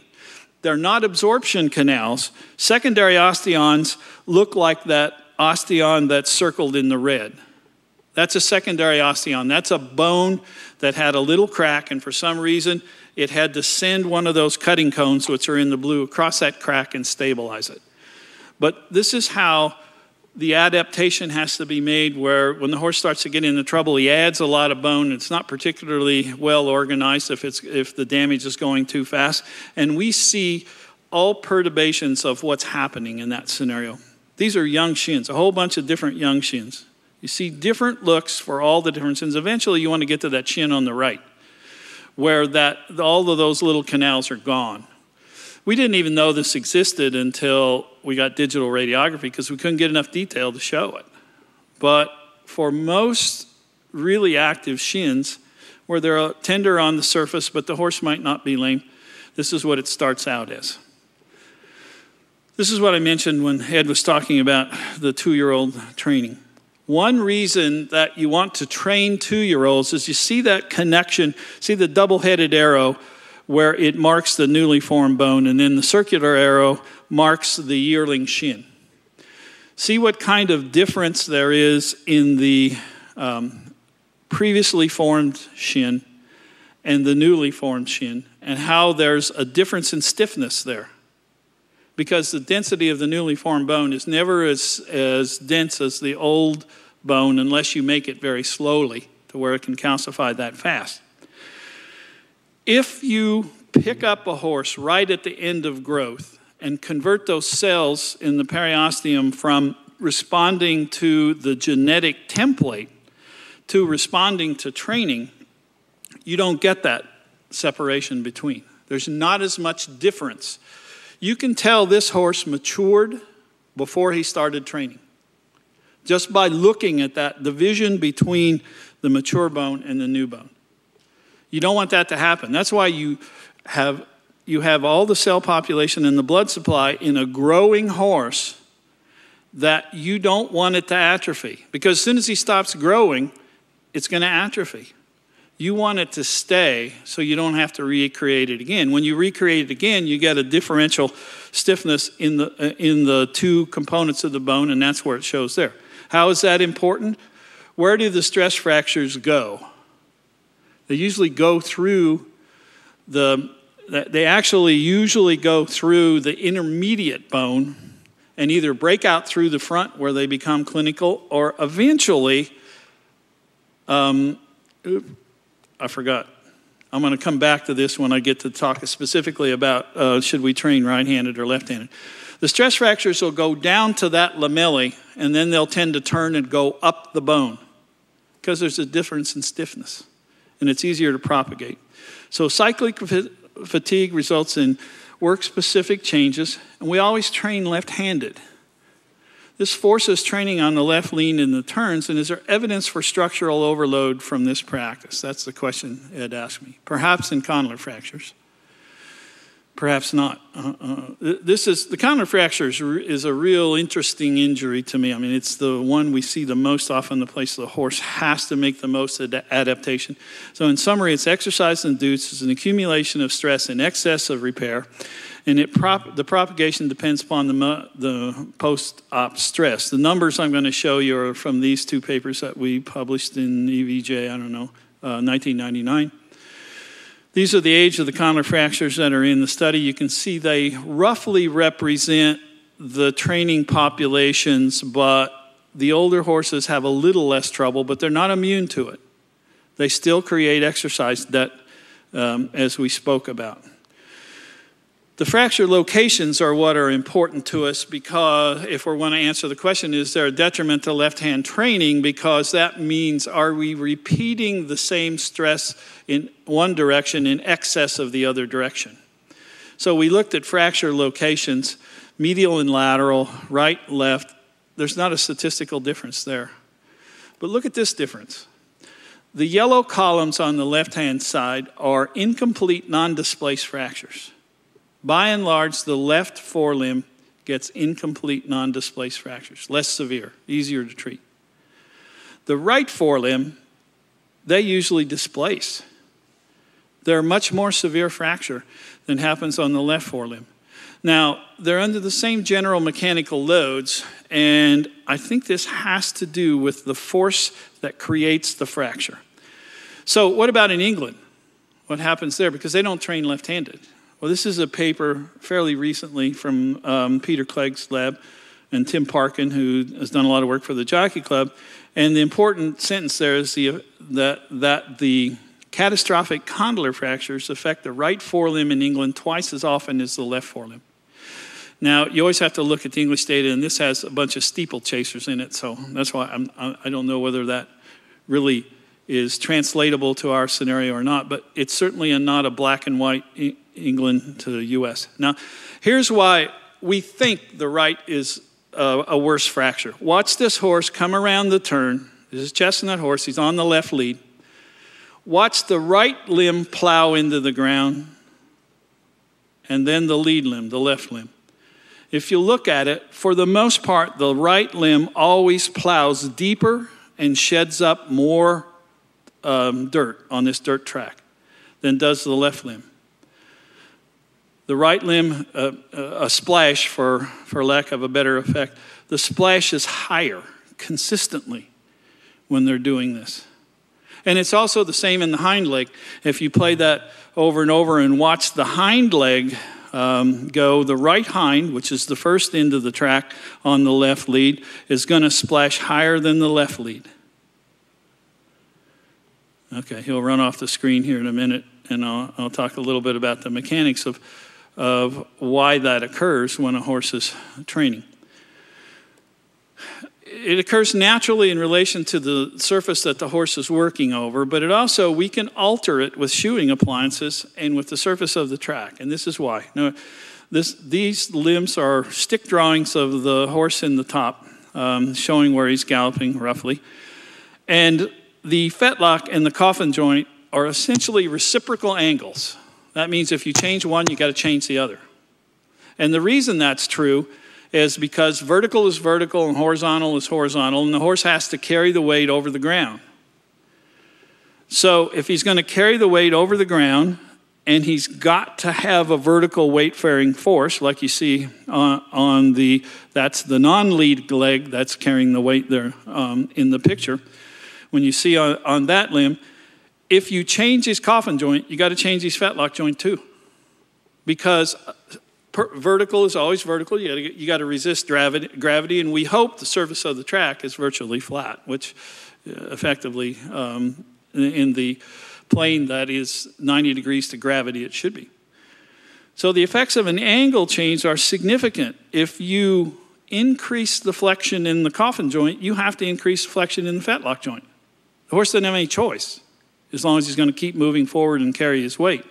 They're not absorption canals. Secondary osteons look like that osteon that's circled in the red. That's a secondary osteon. That's a bone that had a little crack, and for some reason, it had to send one of those cutting cones, which are in the blue, across that crack and stabilize it. But this is how the adaptation has to be made where when the horse starts to get into trouble, he adds a lot of bone. It's not particularly well organized if, it's, if the damage is going too fast. And we see all perturbations of what's happening in that scenario. These are young shins, a whole bunch of different young shins. You see different looks for all the different shins. Eventually, you want to get to that shin on the right where that, all of those little canals are gone. We didn't even know this existed until we got digital radiography because we couldn't get enough detail to show it. But for most really active shins, where they're uh, tender on the surface, but the horse might not be lame, this is what it starts out as. This is what I mentioned when Ed was talking about the two year old training. One reason that you want to train two year olds is you see that connection, see the double headed arrow where it marks the newly formed bone, and then the circular arrow marks the yearling shin. See what kind of difference there is in the um, previously formed shin and the newly formed shin, and how there's a difference in stiffness there. Because the density of the newly formed bone is never as, as dense as the old bone unless you make it very slowly to where it can calcify that fast. If you pick up a horse right at the end of growth and convert those cells in the periosteum from responding to the genetic template to responding to training, you don't get that separation between. There's not as much difference. You can tell this horse matured before he started training just by looking at that division between the mature bone and the new bone. You don't want that to happen. That's why you have, you have all the cell population and the blood supply in a growing horse that you don't want it to atrophy. Because as soon as he stops growing, it's going to atrophy. You want it to stay so you don't have to recreate it again. When you recreate it again, you get a differential stiffness in the, in the two components of the bone, and that's where it shows there. How is that important? Where do the stress fractures go? They usually go through the, they actually usually go through the intermediate bone and either break out through the front where they become clinical or eventually, um, I forgot. I'm going to come back to this when I get to talk specifically about uh, should we train right handed or left handed. The stress fractures will go down to that lamellae and then they'll tend to turn and go up the bone because there's a difference in stiffness and it's easier to propagate. So, cyclic fatigue results in work specific changes, and we always train left handed. This forces training on the left lean in the turns, and is there evidence for structural overload from this practice? That's the question Ed asked me. Perhaps in condylar fractures. Perhaps not. Uh, uh, this is the condylar fracture is, is a real interesting injury to me. I mean, it's the one we see the most often. The place the horse has to make the most ad- adaptation. So, in summary, it's exercise induced. It's an accumulation of stress in excess of repair, and it prop- the propagation depends upon the, the post-op stress. The numbers I'm going to show you are from these two papers that we published in EVJ. I don't know, uh, 1999. These are the age of the condylar fractures that are in the study. You can see they roughly represent the training populations, but the older horses have a little less trouble, but they're not immune to it. They still create exercise debt, um, as we spoke about. The fracture locations are what are important to us because if we want to answer the question, is there a detriment to left hand training? Because that means are we repeating the same stress in one direction in excess of the other direction? So we looked at fracture locations, medial and lateral, right, left. There's not a statistical difference there. But look at this difference. The yellow columns on the left hand side are incomplete non displaced fractures. By and large, the left forelimb gets incomplete non displaced fractures, less severe, easier to treat. The right forelimb, they usually displace. They're much more severe fracture than happens on the left forelimb. Now, they're under the same general mechanical loads, and I think this has to do with the force that creates the fracture. So, what about in England? What happens there? Because they don't train left handed. Well, this is a paper fairly recently from um, Peter Clegg's lab and Tim Parkin, who has done a lot of work for the Jockey Club. And the important sentence there is the, that, that the catastrophic condylar fractures affect the right forelimb in England twice as often as the left forelimb. Now, you always have to look at the English data, and this has a bunch of steeplechasers in it, so that's why I'm, I don't know whether that really is translatable to our scenario or not, but it's certainly not a black and white England to the US. Now, here's why we think the right is a, a worse fracture. Watch this horse come around the turn. This is chestnut horse, he's on the left lead. Watch the right limb plow into the ground, and then the lead limb, the left limb. If you look at it, for the most part, the right limb always plows deeper and sheds up more um, dirt on this dirt track than does the left limb. The right limb, uh, uh, a splash for, for lack of a better effect, the splash is higher consistently when they're doing this. And it's also the same in the hind leg. If you play that over and over and watch the hind leg um, go, the right hind, which is the first end of the track on the left lead, is going to splash higher than the left lead. Okay, he'll run off the screen here in a minute, and I'll, I'll talk a little bit about the mechanics of of why that occurs when a horse is training. It occurs naturally in relation to the surface that the horse is working over, but it also, we can alter it with shoeing appliances and with the surface of the track. And this is why. Now, this, these limbs are stick drawings of the horse in the top, um, showing where he's galloping roughly. And the fetlock and the coffin joint are essentially reciprocal angles. That means if you change one, you got to change the other. And the reason that's true is because vertical is vertical and horizontal is horizontal, and the horse has to carry the weight over the ground. So if he's going to carry the weight over the ground, and he's got to have a vertical weight bearing force, like you see on, on, the that's the non-lead leg that's carrying the weight there um, in the picture. When you see on, on that limb, if you change his coffin joint, you got to change his fetlock joint too. Because per, vertical is always vertical. You got, to, you got to resist gravity, gravity, and we hope the surface of the track is virtually flat, which uh, effectively, um, in the plane that is 90 degrees to gravity, it should be. So the effects of an angle change are significant. If you increase the flexion in the coffin joint, you have to increase flexion in the fetlock joint. The horse doesn't have any choice as long as he's going to keep moving forward and carry his weight.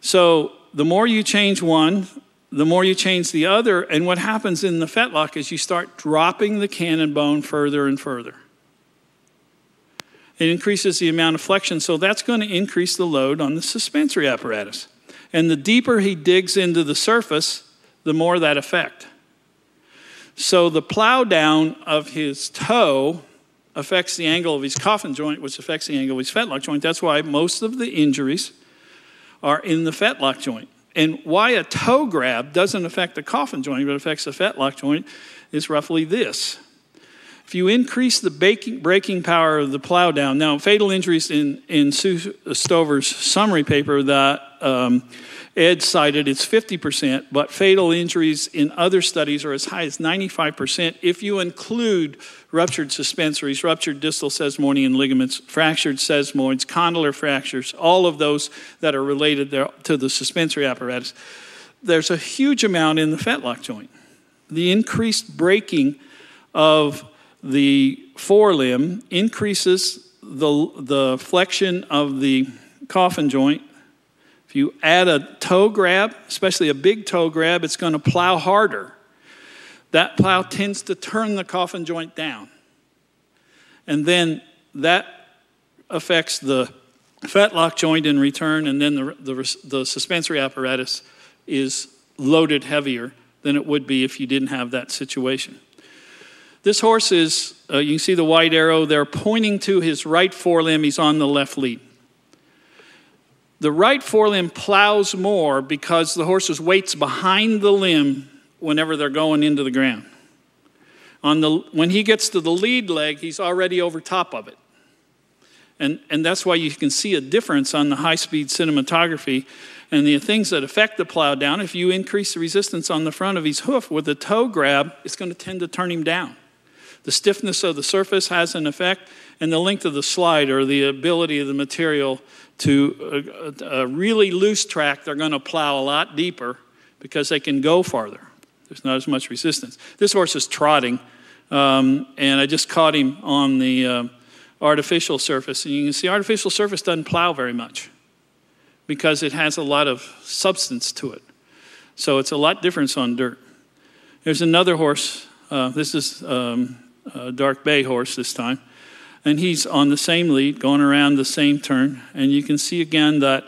So the more you change one, the more you change the other. And what happens in the fetlock is you start dropping the cannon bone further and further. It increases the amount of flexion, so that's going to increase the load on the suspensory apparatus. And the deeper he digs into the surface, the more that effect. So the plow down of his toe affects the angle of his coffin joint, which affects the angle of his fetlock joint. That's why most of the injuries are in the fetlock joint. And why a toe grab doesn't affect the coffin joint but affects the fetlock joint is roughly this. If you increase the baking, braking power of the plow down, now fatal injuries in, in Sue Stover's summary paper that um, Ed cited, it's 50%, but fatal injuries in other studies are as high as 95% if you include ruptured suspensories, ruptured distal sesamoidian ligaments, fractured sesamoids, condylar fractures, all of those that are related to the suspensory apparatus. There's a huge amount in the fetlock joint. The increased braking of the forelimb increases the, the flexion of the coffin joint. If you add a toe grab, especially a big toe grab, it's going to plow harder. That plow tends to turn the coffin joint down. And then that affects the fetlock joint in return, and then the, the, the suspensory apparatus is loaded heavier than it would be if you didn't have that situation. This horse is, uh, you can see the white arrow there pointing to his right forelimb. He's on the left lead. The right forelimb plows more because the horse's weight's behind the limb whenever they're going into the ground. On the, when he gets to the lead leg, he's already over top of it. And, and that's why you can see a difference on the high speed cinematography and the things that affect the plow down. If you increase the resistance on the front of his hoof with a toe grab, it's going to tend to turn him down. The stiffness of the surface has an effect, and the length of the slide or the ability of the material to a, a really loose track, they're going to plow a lot deeper because they can go farther. There's not as much resistance. This horse is trotting, um, and I just caught him on the uh, artificial surface. And you can see artificial surface doesn't plow very much because it has a lot of substance to it. So it's a lot different on dirt. There's another horse. Uh, this is um, a dark bay horse this time. And he's on the same lead, going around the same turn. And you can see again that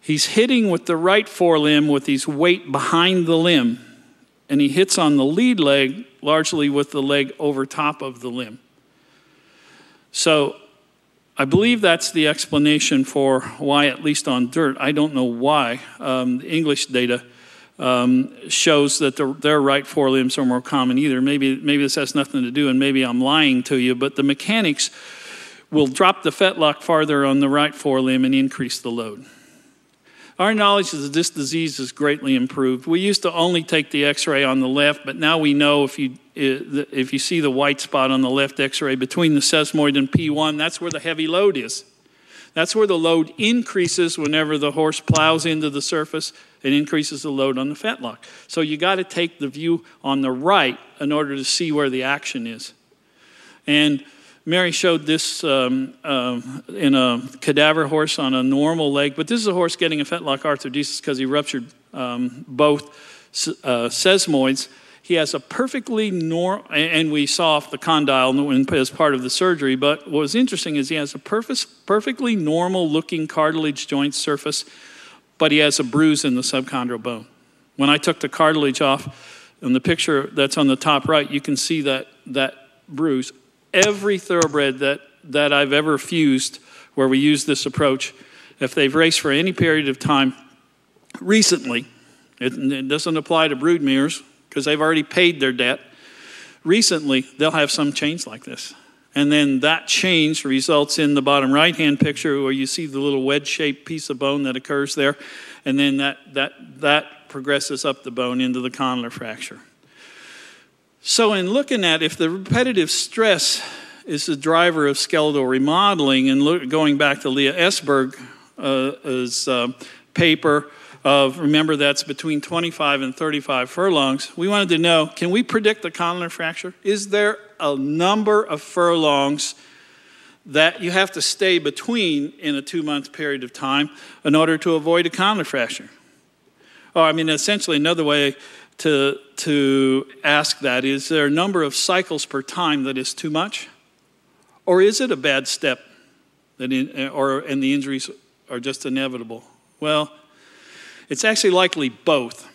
he's hitting with the right forelimb with his weight behind the limb. And he hits on the lead leg largely with the leg over top of the limb. So I believe that's the explanation for why, at least on dirt, I don't know why, um, the English data um, shows that the, their right forelimbs are more common either. Maybe, maybe this has nothing to do, and maybe I'm lying to you, but the mechanics will drop the fetlock farther on the right forelimb and increase the load. Our knowledge of this disease is greatly improved. We used to only take the x ray on the left, but now we know if you, if you see the white spot on the left x ray between the sesamoid and P1, that's where the heavy load is. That's where the load increases whenever the horse plows into the surface. It increases the load on the fetlock. So you got to take the view on the right in order to see where the action is. And Mary showed this um, uh, in a cadaver horse on a normal leg, but this is a horse getting a fetlock arthrodesis because he ruptured um, both uh, sesamoids he has a perfectly normal, and we saw off the condyle as part of the surgery, but what was interesting is he has a perfectly normal looking cartilage joint surface, but he has a bruise in the subchondral bone. When I took the cartilage off, in the picture that's on the top right, you can see that, that bruise. Every thoroughbred that, that I've ever fused where we use this approach, if they've raced for any period of time recently, it, it doesn't apply to brood mares because they've already paid their debt. Recently, they'll have some change like this. And then that change results in the bottom right hand picture where you see the little wedge shaped piece of bone that occurs there. And then that, that, that progresses up the bone into the condylar fracture. So, in looking at if the repetitive stress is the driver of skeletal remodeling, and look, going back to Leah Estberg's uh, uh, paper, of, remember that's between 25 and 35 furlongs, we wanted to know can we predict the condylar fracture? Is there a number of furlongs that you have to stay between in a two month period of time in order to avoid a condylar fracture? Or, I mean, essentially, another way to, to ask that is there a number of cycles per time that is too much? Or is it a bad step that in, or, and the injuries are just inevitable? Well, It's actually likely both.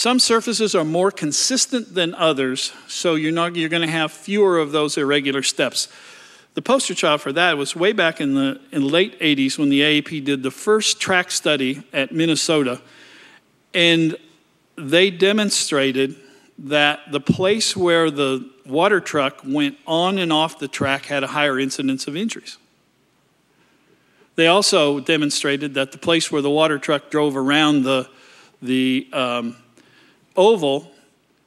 Some surfaces are more consistent than others, so you're, not, you're going to have fewer of those irregular steps. The poster child for that was way back in the, in late 80s when the AEP did the first track study at Minnesota. And they demonstrated that the place where the water truck went on and off the track had a higher incidence of injuries. They also demonstrated that the place where the water truck drove around the, the um, oval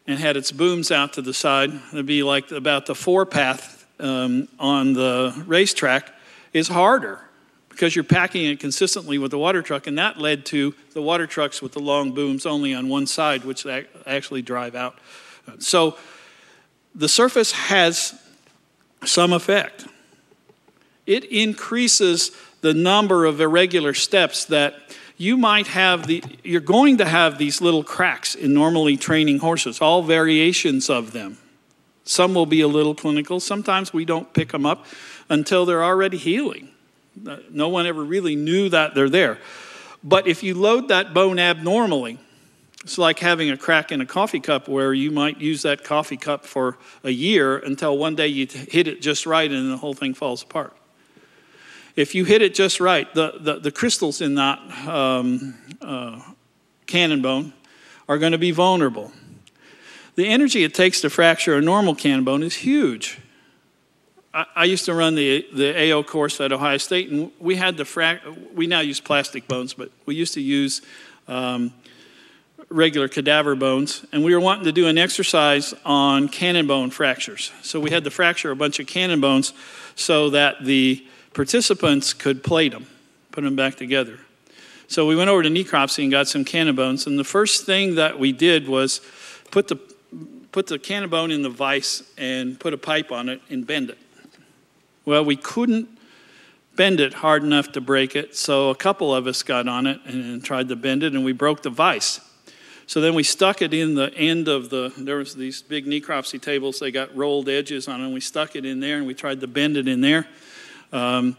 and had its booms out to the side, it'd be like about the four path um, on the racetrack, is harder because you're packing it consistently with the water truck, and that led to the water trucks with the long booms only on one side, which actually drive out. So the surface has some effect. It increases the number of irregular steps that you might have the you're going to have these little cracks in normally training horses all variations of them some will be a little clinical sometimes we don't pick them up until they're already healing uh, no one ever really knew that they're there. But if you load that bone abnormally, it's like having a crack in a coffee cup where you might use that coffee cup for a year until one day you hit it just right and the whole thing falls apart. If you hit it just right, the, the, the crystals in that um, uh, cannon bone are going to be vulnerable. The energy it takes to fracture a normal cannon bone is huge. I, used to run the, the AO course at Ohio State, and we had the frac. We now use plastic bones, but we used to use um, regular cadaver bones, and we were wanting to do an exercise on cannon bone fractures. So we had to fracture a bunch of cannon bones so that the participants could plate them, put them back together. So we went over to necropsy and got some cannon bones, and the first thing that we did was put the put the cannon bone in the vise and put a pipe on it and bend it. Well, we couldn't bend it hard enough to break it, so a couple of us got on it and tried to bend it, and we broke the vise. So then we stuck it in the end of the, there was these big necropsy tables, they got rolled edges on them. We stuck it in there and we tried to bend it in there. Um,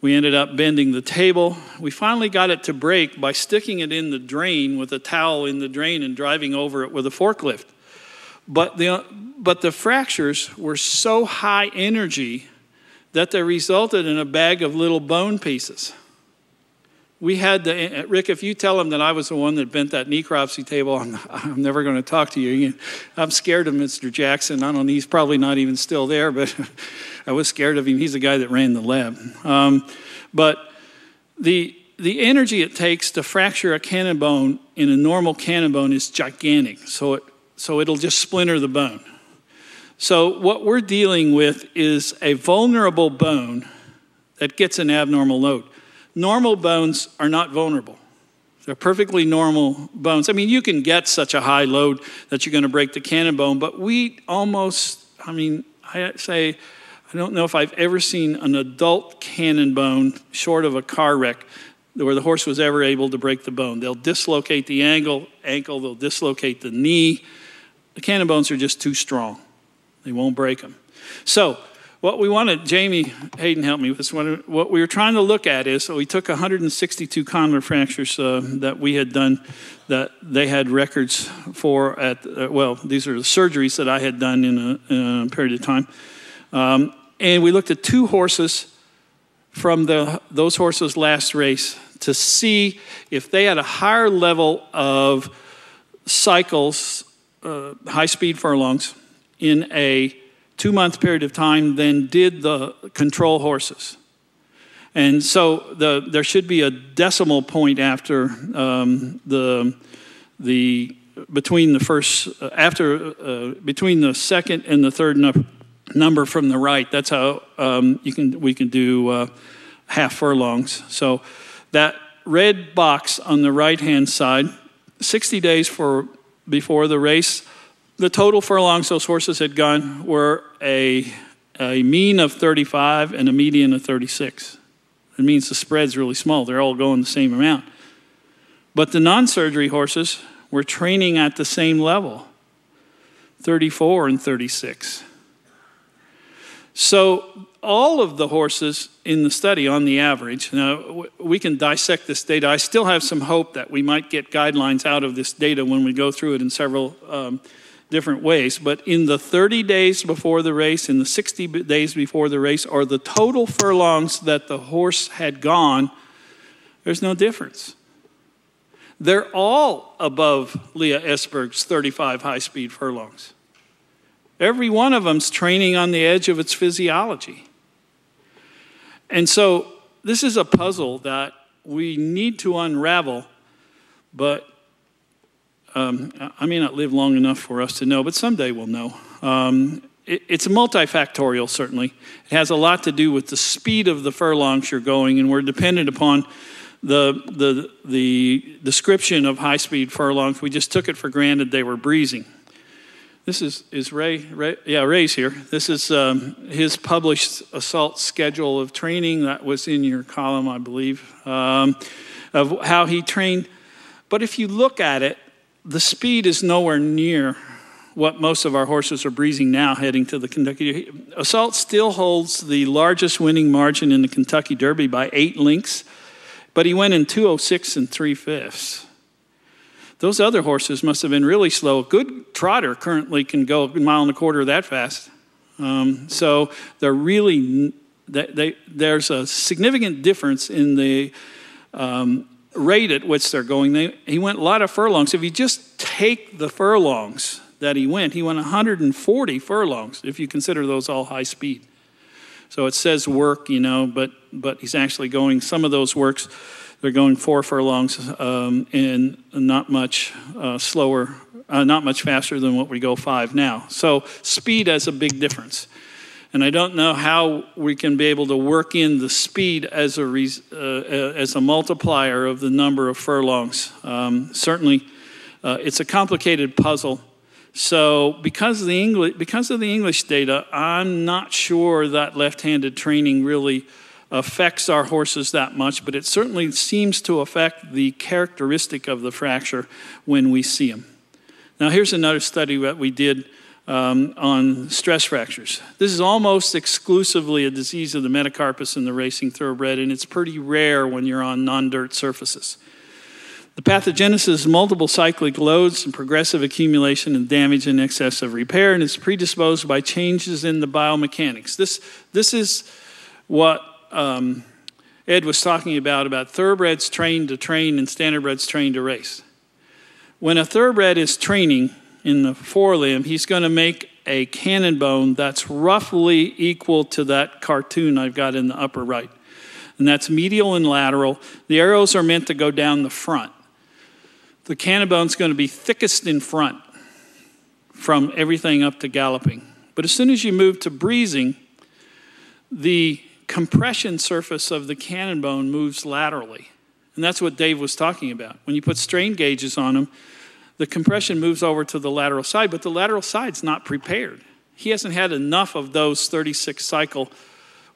we ended up bending the table. We finally got it to break by sticking it in the drain with a towel in the drain and driving over it with a forklift. But the, but the fractures were so high energy that they resulted in a bag of little bone pieces. We had the, Rick, if you tell him that I was the one that bent that necropsy table, I'm, [LAUGHS] I'm never going to talk to you. I'm scared of Mr. Jackson. I don't know, he's probably not even still there, but [LAUGHS] I was scared of him. He's the guy that ran the lab. Um, but the, the energy it takes to fracture a cannon bone in a normal cannon bone is gigantic. So, it, so it'll just splinter the bone. So, what we're dealing with is a vulnerable bone that gets an abnormal load. Normal bones are not vulnerable. They're perfectly normal bones. I mean, you can get such a high load that you're going to break the cannon bone, but we almost, I mean, I say, I don't know if I've ever seen an adult cannon bone short of a car wreck where the horse was ever able to break the bone. They'll dislocate the ankle, ankle, they'll dislocate the knee. The cannon bones are just too strong. They won't break them. So, what we wanted, Jamie Hayden helped me with this. What we were trying to look at is so we took 162 condylar fractures uh, that we had done, that they had records for at, uh, well, these are the surgeries that I had done in a, in a period of time. Um, and we looked at two horses from the, those horses' last race to see if they had a higher level of cycles, uh, high speed furlongs in a two month period of time than did the control horses. And so the, there should be a decimal point after um, the, the, between the first, uh, after, uh, between the second and the third no, number from the right. That's how um, you can, we can do uh, half furlongs. So that red box on the right hand side, 60 days for, before the race, the total furlongs those horses had gone were a, a mean of 35 and a median of 36. It means the spread's really small. They're all going the same amount. But the non surgery horses were training at the same level 34 and 36. So all of the horses in the study on the average, now we can dissect this data. I still have some hope that we might get guidelines out of this data when we go through it in several um, different ways. But in the 30 days before the race, in the 60 days before the race, or the total furlongs that the horse had gone, there's no difference. They're all above Leah Estberg's 35 high speed furlongs. Every one of them's training on the edge of its physiology. And so this is a puzzle that we need to unravel, but um, I may not live long enough for us to know, but someday we'll know. Um, it, it's multifactorial, certainly. It has a lot to do with the speed of the furlongs you're going, and we're dependent upon the, the, the description of high speed furlongs. We just took it for granted they were breezing. This is, is Ray, Ray, yeah, Ray's here. This is um, his published assault schedule of training that was in your column, I believe, um, of how he trained. But if you look at it, the speed is nowhere near what most of our horses are breezing now heading to the Kentucky. Assault still holds the largest winning margin in the Kentucky Derby by eight lengths, but he went in 206 and three fifths. Those other horses must have been really slow. A good trotter currently can go a mile and a quarter that fast. Um, so they're really, they, they, there's a significant difference in the um, rate at which they're going. They, he went a lot of furlongs. If you just take the furlongs that he went, he went 140 furlongs, if you consider those all high speed. So it says work, you know, but, but he's actually going, some of those works they're going four furlongs um, and not much uh, slower, uh, not much faster than what we go five now. So speed has a big difference. And I don't know how we can be able to work in the speed as a, uh, uh, as a multiplier of the number of furlongs. Um, certainly, uh, it's a complicated puzzle. So, because of, the English, because of the English data, I'm not sure that left handed training really affects our horses that much, but it certainly seems to affect the characteristic of the fracture when we see them. Now, here's another study that we did um, on stress fractures. This is almost exclusively a disease of the metacarpus in the racing thoroughbred, and it's pretty rare when you're on non dirt surfaces. The pathogenesis is multiple cyclic loads and progressive accumulation and damage in excess of repair, and it's predisposed by changes in the biomechanics. This, this is what um, Ed was talking about, about thoroughbreds trained to train and standardbreds trained to race. When a thoroughbred is training in the forelimb, he's going to make a cannon bone that's roughly equal to that cartoon I've got in the upper right. And that's medial and lateral. The arrows are meant to go down the front. The cannon bone's going to be thickest in front from everything up to galloping. But as soon as you move to breezing, the compression surface of the cannon bone moves laterally. And that's what Dave was talking about. When you put strain gauges on them, the compression moves over to the lateral side, but the lateral side's not prepared. He hasn't had enough of those 36 cycle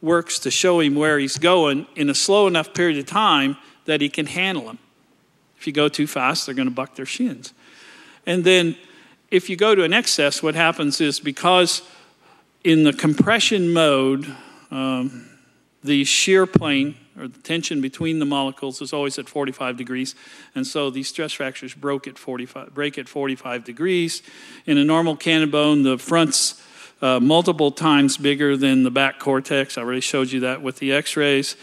works to show him where he's going in a slow enough period of time that he can handle them. If you go too fast, they're going to buck their shins. And then if you go to an excess, what happens is because in the compression mode, um, the shear plane or the tension between the molecules is always at 45 degrees. And so these stress fractures broke at 45, break at 45 degrees. In a normal cannon bone, the front's uh, multiple times bigger than the back cortex. I already showed you that with the x rays.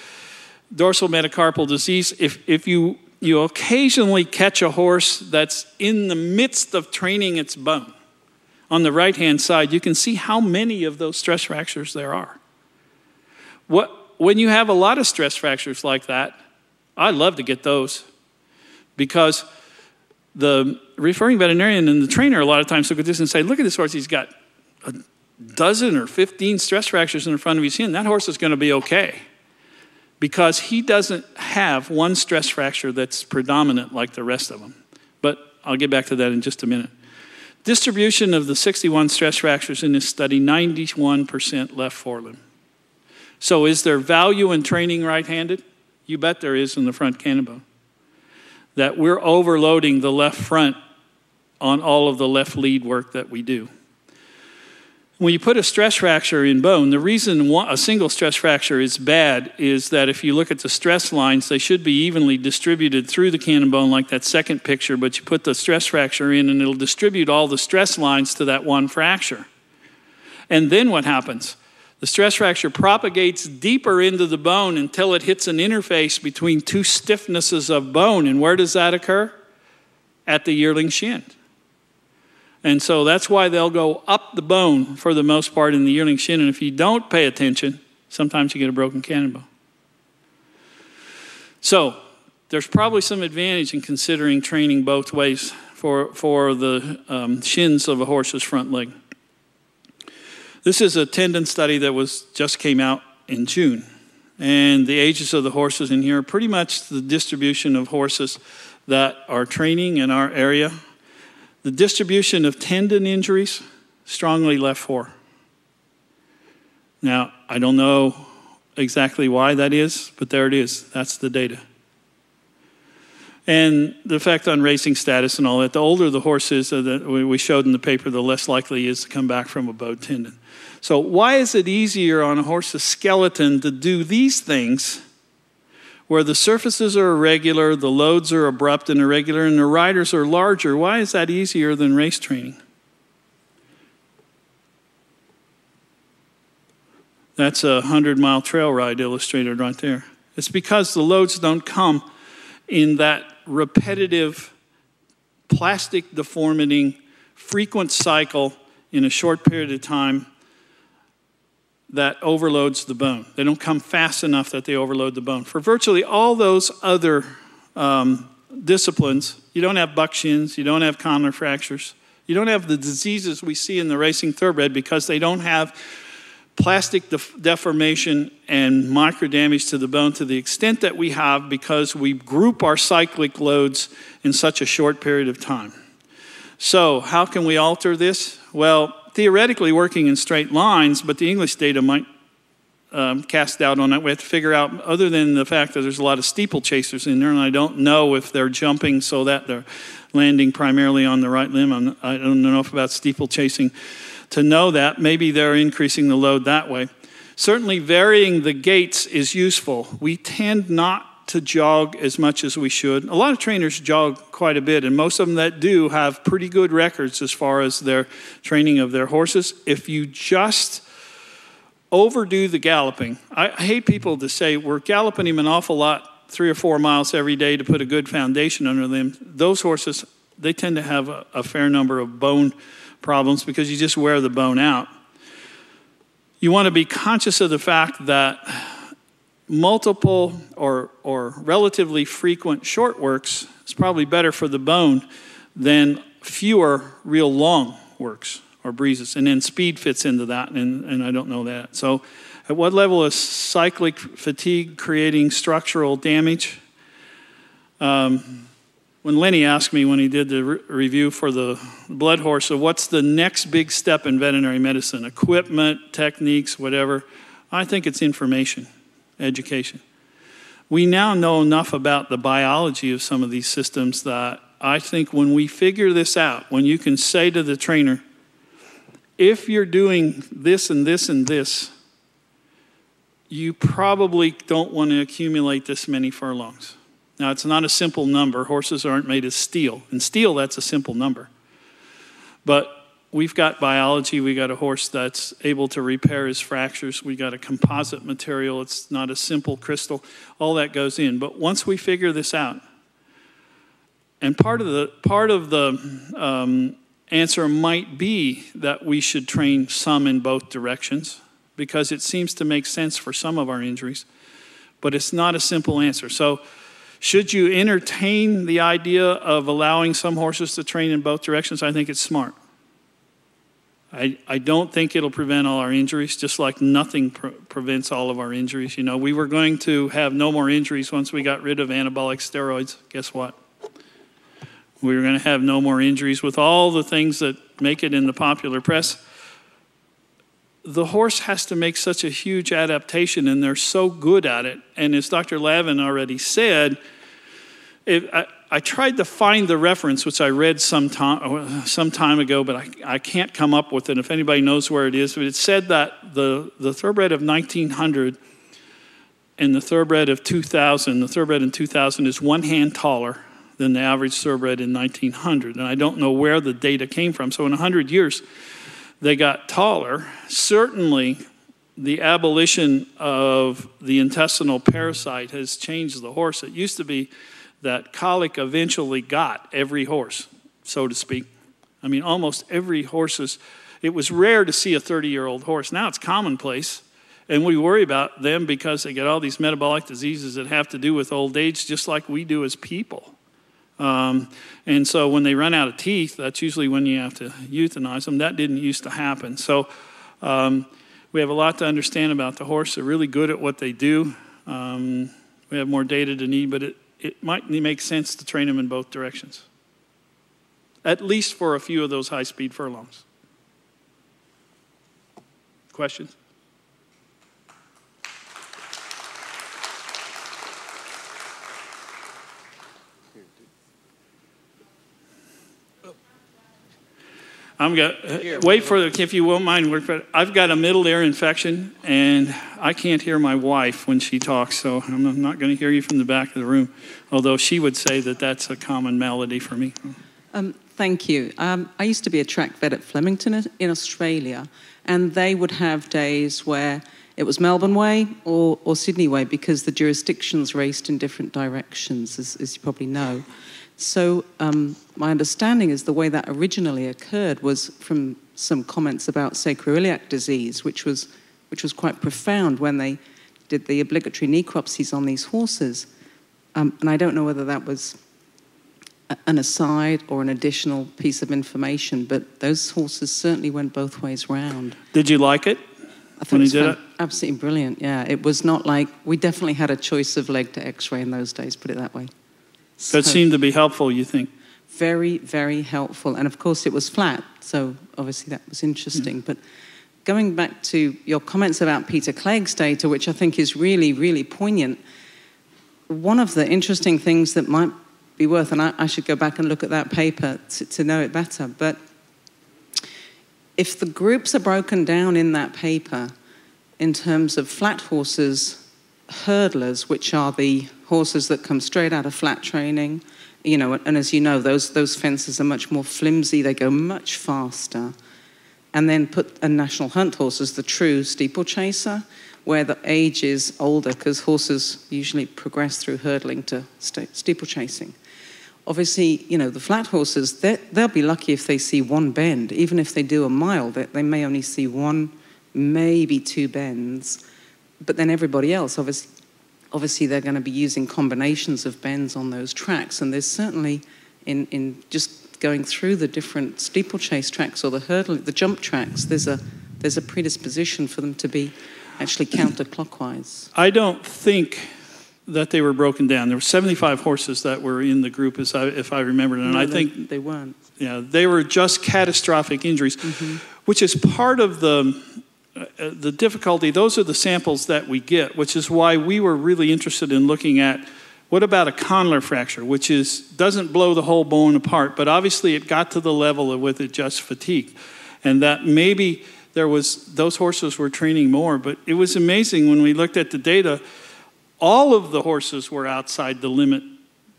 Dorsal metacarpal disease, if, if you, you occasionally catch a horse that's in the midst of training its bone, on the right hand side, you can see how many of those stress fractures there are. What, when you have a lot of stress fractures like that, I'd love to get those because the referring veterinarian and the trainer a lot of times look at this and say, look at this horse, he's got a dozen or 15 stress fractures in the front of his hand. That horse is going to be okay because he doesn't have one stress fracture that's predominant like the rest of them. But I'll get back to that in just a minute. Distribution of the 61 stress fractures in this study 91% left forelimb. So, is there value in training right handed? You bet there is in the front cannon bone. That we're overloading the left front on all of the left lead work that we do. When you put a stress fracture in bone, the reason a single stress fracture is bad is that if you look at the stress lines, they should be evenly distributed through the cannon bone, like that second picture, but you put the stress fracture in and it'll distribute all the stress lines to that one fracture. And then what happens? The stress fracture propagates deeper into the bone until it hits an interface between two stiffnesses of bone. And where does that occur? At the yearling shin. And so that's why they'll go up the bone for the most part in the yearling shin. And if you don't pay attention, sometimes you get a broken cannon bone. So there's probably some advantage in considering training both ways for, for the um, shins of a horse's front leg. This is a tendon study that was just came out in June. And the ages of the horses in here are pretty much the distribution of horses that are training in our area the distribution of tendon injuries, strongly left fore. Now, I don't know exactly why that is, but there it is. That's the data. And the effect on racing status and all that, the older the horse is uh, that we showed in the paper, the less likely he is to come back from a bowed tendon. So, why is it easier on a horse's skeleton to do these things where the surfaces are irregular, the loads are abrupt and irregular, and the riders are larger. Why is that easier than race training? That's a 100 mile trail ride illustrated right there. It's because the loads don't come in that repetitive, plastic deforming, frequent cycle in a short period of time that overloads the bone. They don't come fast enough that they overload the bone. For virtually all those other um, disciplines, you don't have buck shins, you don't have condylar fractures, you don't have the diseases we see in the racing thoroughbred because they don't have plastic def- deformation and micro damage to the bone to the extent that we have because we group our cyclic loads in such a short period of time. So, how can we alter this? Well, theoretically working in straight lines, but the English data might um, cast doubt on that. We have to figure out, other than the fact that there's a lot of steeplechasers in there, and I don't know if they're jumping so that they're landing primarily on the right limb. I'm, I do not know enough about steeplechasing to know that. Maybe they're increasing the load that way. Certainly, varying the gaits is useful. We tend not to jog as much as we should. A lot of trainers jog quite a bit, and most of them that do have pretty good records as far as their training of their horses. If you just overdo the galloping, I, hate people to say we're galloping him an awful lot, three or four miles every day to put a good foundation under them. Those horses, they tend to have a, a fair number of bone problems because you just wear the bone out. You want to be conscious of the fact that multiple or, or relatively frequent short works is probably better for the bone than fewer real long works or breezes. And then speed fits into that, and, and I don't know that. So, at what level is cyclic fatigue creating structural damage? Um, when Lenny asked me when he did the re- review for the blood horse, so what's the next big step in veterinary medicine? Equipment, techniques, whatever. I think it's information education. We now know enough about the biology of some of these systems that I think when we figure this out, when you can say to the trainer, if you're doing this and this and this, you probably don't want to accumulate this many furlongs. Now, it's not a simple number. Horses aren't made of steel. In steel, that's a simple number. But we've got biology. We got a horse that's able to repair his fractures. We got a composite material. It's not a simple crystal. All that goes in. But once we figure this out, and part of the part of the um, answer might be that we should train some in both directions because it seems to make sense for some of our injuries, but it's not a simple answer. So. Should you entertain the idea of allowing some horses to train in both directions? I think it's smart. I, I don't think it'll prevent all our injuries, just like nothing pre- prevents all of our injuries. You know, we were going to have no more injuries once we got rid of anabolic steroids. Guess what? We were going to have no more injuries with all the things that make it in the popular press. The horse has to make such a huge adaptation, and they're so good at it. And as Dr. Lavin already said, if, I, I tried to find the reference, which I read some time, uh, some time ago, but I, I can't come up with it. If anybody knows where it is, but it said that the, the thoroughbred of 1900 and the thoroughbred of 2000, the thoroughbred in 2000 is one hand taller than the average thoroughbred in 1900. And I don't know where the data came from. So in 100 years, they got taller. Certainly, the abolition of the intestinal parasite has changed the horse. It used to be that colic eventually got every horse, so to speak. I mean, almost every horse's, it was rare to see a 30 year old horse. Now it's commonplace. And we worry about them because they get all these metabolic diseases that have to do with old age, just like we do as people. Um, and so when they run out of teeth, that's usually when you have to euthanize them. That didn't used to happen. So um, we have a lot to understand about the horse. They're really good at what they do. Um, we have more data to need, but it, it might make sense to train them in both directions, at least for a few of those high speed furlongs. Questions? I'm going to wait for the, if you won't mind, I've got a middle ear infection and I can't hear my wife when she talks, so I'm not going to hear you from the back of the room, although she would say that that's a common malady for me. Um, thank you. Um, I used to be a track vet at Flemington in Australia, and they would have days where it was Melbourne way or, or Sydney way because the jurisdictions raced in different directions, as, as you probably know. So, um, my understanding is the way that originally occurred was from some comments about sacroiliac disease, which was, which was quite profound when they did the obligatory necropsies on these horses. Um, and I don't know whether that was an aside or an additional piece of information, but those horses certainly went both ways round. Did you like it? I thought it was absolutely brilliant. Yeah, it was not like we definitely had a choice of leg to X-ray in those days. Put it that way. So that seemed to be helpful, you think? Very, very helpful. And of course, it was flat, so obviously that was interesting. Mm. But going back to your comments about Peter Clegg's data, which I think is really, really poignant, one of the interesting things that might be worth, and I, I should go back and look at that paper to, to know it better, but if the groups are broken down in that paper in terms of flat horses, hurdlers, which are the horses that come straight out of flat training. You know, and as you know, those, those fences are much more flimsy, they go much faster. And then put a national hunt horse as the true steeplechaser, where the age is older because horses usually progress through hurdling to steeplechasing. Obviously, you know, the flat horses, they'll be lucky if they see one bend. Even if they do a mile, they, they may only see one, maybe two bends. But then everybody else, obviously, obviously they're going to be using combinations of bends on those tracks. And there's certainly, in, in just going through the different steeplechase tracks or the hurdle, the jump tracks, there's a, there's a predisposition for them to be actually counterclockwise. [CLEARS THROAT] I don't think that they were broken down. There were 75 horses that were in the group, as I, if I remember, and no, I they, think they weren't. Yeah, they were just catastrophic injuries, mm-hmm. which is part of the the difficulty, those are the samples that we get, which is why we were really interested in looking at what about a condylar fracture, which is doesn't blow the whole bone apart, but obviously it got to the level of with it just fatigue, and that maybe there was those horses were training more. But it was amazing when we looked at the data. All of the horses were outside the limit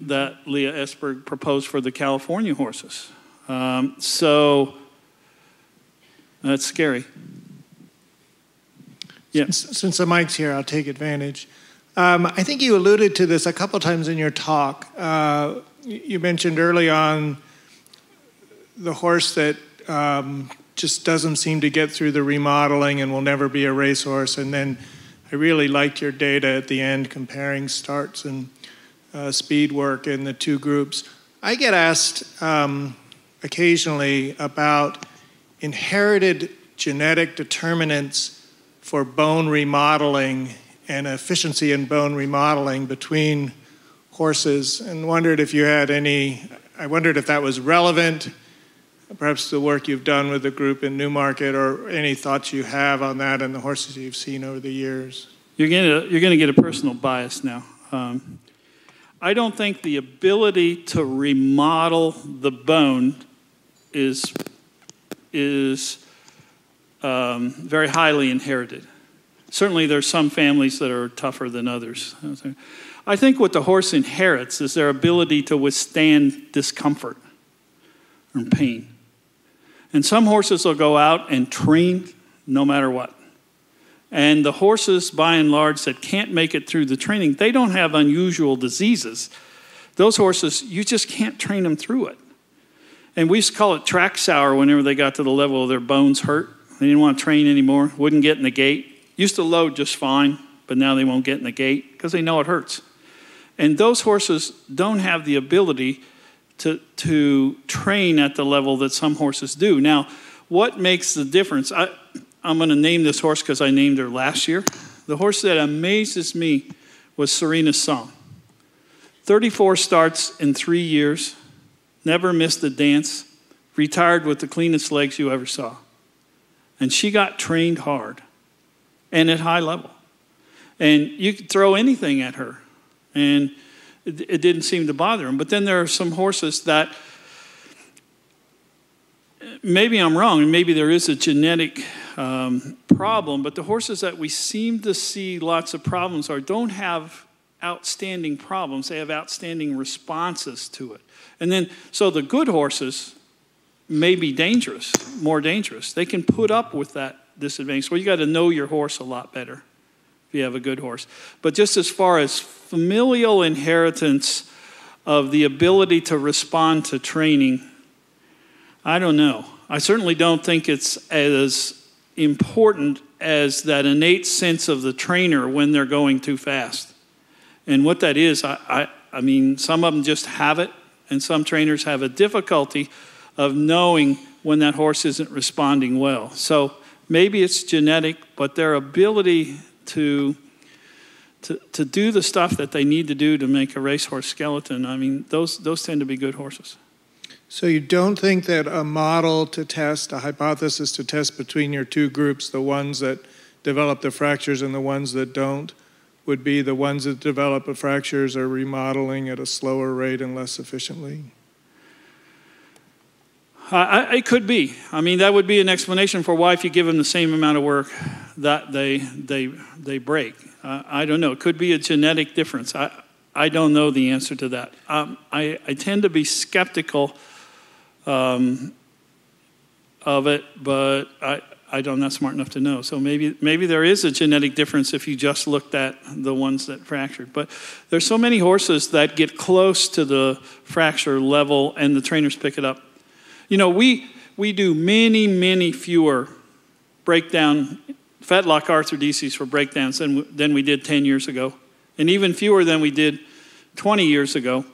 that Leah Estberg proposed for the California horses. Um, so that's scary. Yes. Since, since the mic's here, I'll take advantage. Um, I think you alluded to this a couple times in your talk. Uh, you mentioned early on the horse that um, just doesn't seem to get through the remodeling and will never be a racehorse. And then I really liked your data at the end comparing starts and uh, speed work in the two groups. I get asked um, occasionally about inherited genetic determinants for bone remodeling and efficiency in bone remodeling between horses and wondered if you had any, I wondered if that was relevant, perhaps the work you've done with the group in Newmarket or any thoughts you have on that and the horses you've seen over the years. You're going to, you're going to get a personal bias now. Um, I don't think the ability to remodel the bone is, is um, very highly inherited. Certainly, there's some families that are tougher than others. I think what the horse inherits is their ability to withstand discomfort and pain. And some horses will go out and train no matter what. And the horses, by and large, that can't make it through the training, they don't have unusual diseases. Those horses, you just can't train them through it. And we used to call it track sour whenever they got to the level of their bones hurt. They didn't want to train anymore, wouldn't get in the gate. Used to load just fine, but now they won't get in the gate because they know it hurts. And those horses don't have the ability to, to train at the level that some horses do. Now, what makes the difference? I, I'm going to name this horse because I named her last year. The horse that amazes me was Serena's Song. 34 starts in three years, never missed a dance, retired with the cleanest legs you ever saw. And she got trained hard and at high level. And you could throw anything at her, and it, it didn't seem to bother him. But then there are some horses that maybe I'm wrong, and maybe there is a genetic um, problem, but the horses that we seem to see lots of problems are don't have outstanding problems, they have outstanding responses to it. And then, so the good horses may be dangerous, more dangerous. They can put up with that disadvantage. Well, you got to know your horse a lot better if you have a good horse. But just as far as familial inheritance of the ability to respond to training, I don't know. I certainly don't think it's as important as that innate sense of the trainer when they're going too fast. And what that is, I, I, I mean, some of them just have it, and some trainers have a difficulty of knowing when that horse isn't responding well. So maybe it's genetic, but their ability to, to, to do the stuff that they need to do to make a racehorse skeleton, I mean, those, those tend to be good horses. So you don't think that a model to test, a hypothesis to test between your two groups, the ones that develop the fractures and the ones that don't, would be the ones that develop the fractures are remodeling at a slower rate and less efficiently? Uh, it could be. I mean, that would be an explanation for why, if you give them the same amount of work, that they they they break. Uh, I don't know. It could be a genetic difference. I I don't know the answer to that. Um, I I tend to be skeptical um, of it, but I, I don't, I'm not smart enough to know. So maybe, maybe there is a genetic difference if you just looked at the ones that fractured. But there's so many horses that get close to the fracture level and the trainers pick it up. You know, we, we do many, many fewer breakdown, fetlock arthrodeses for breakdowns than, than we did 10 years ago, and even fewer than we did 20 years ago.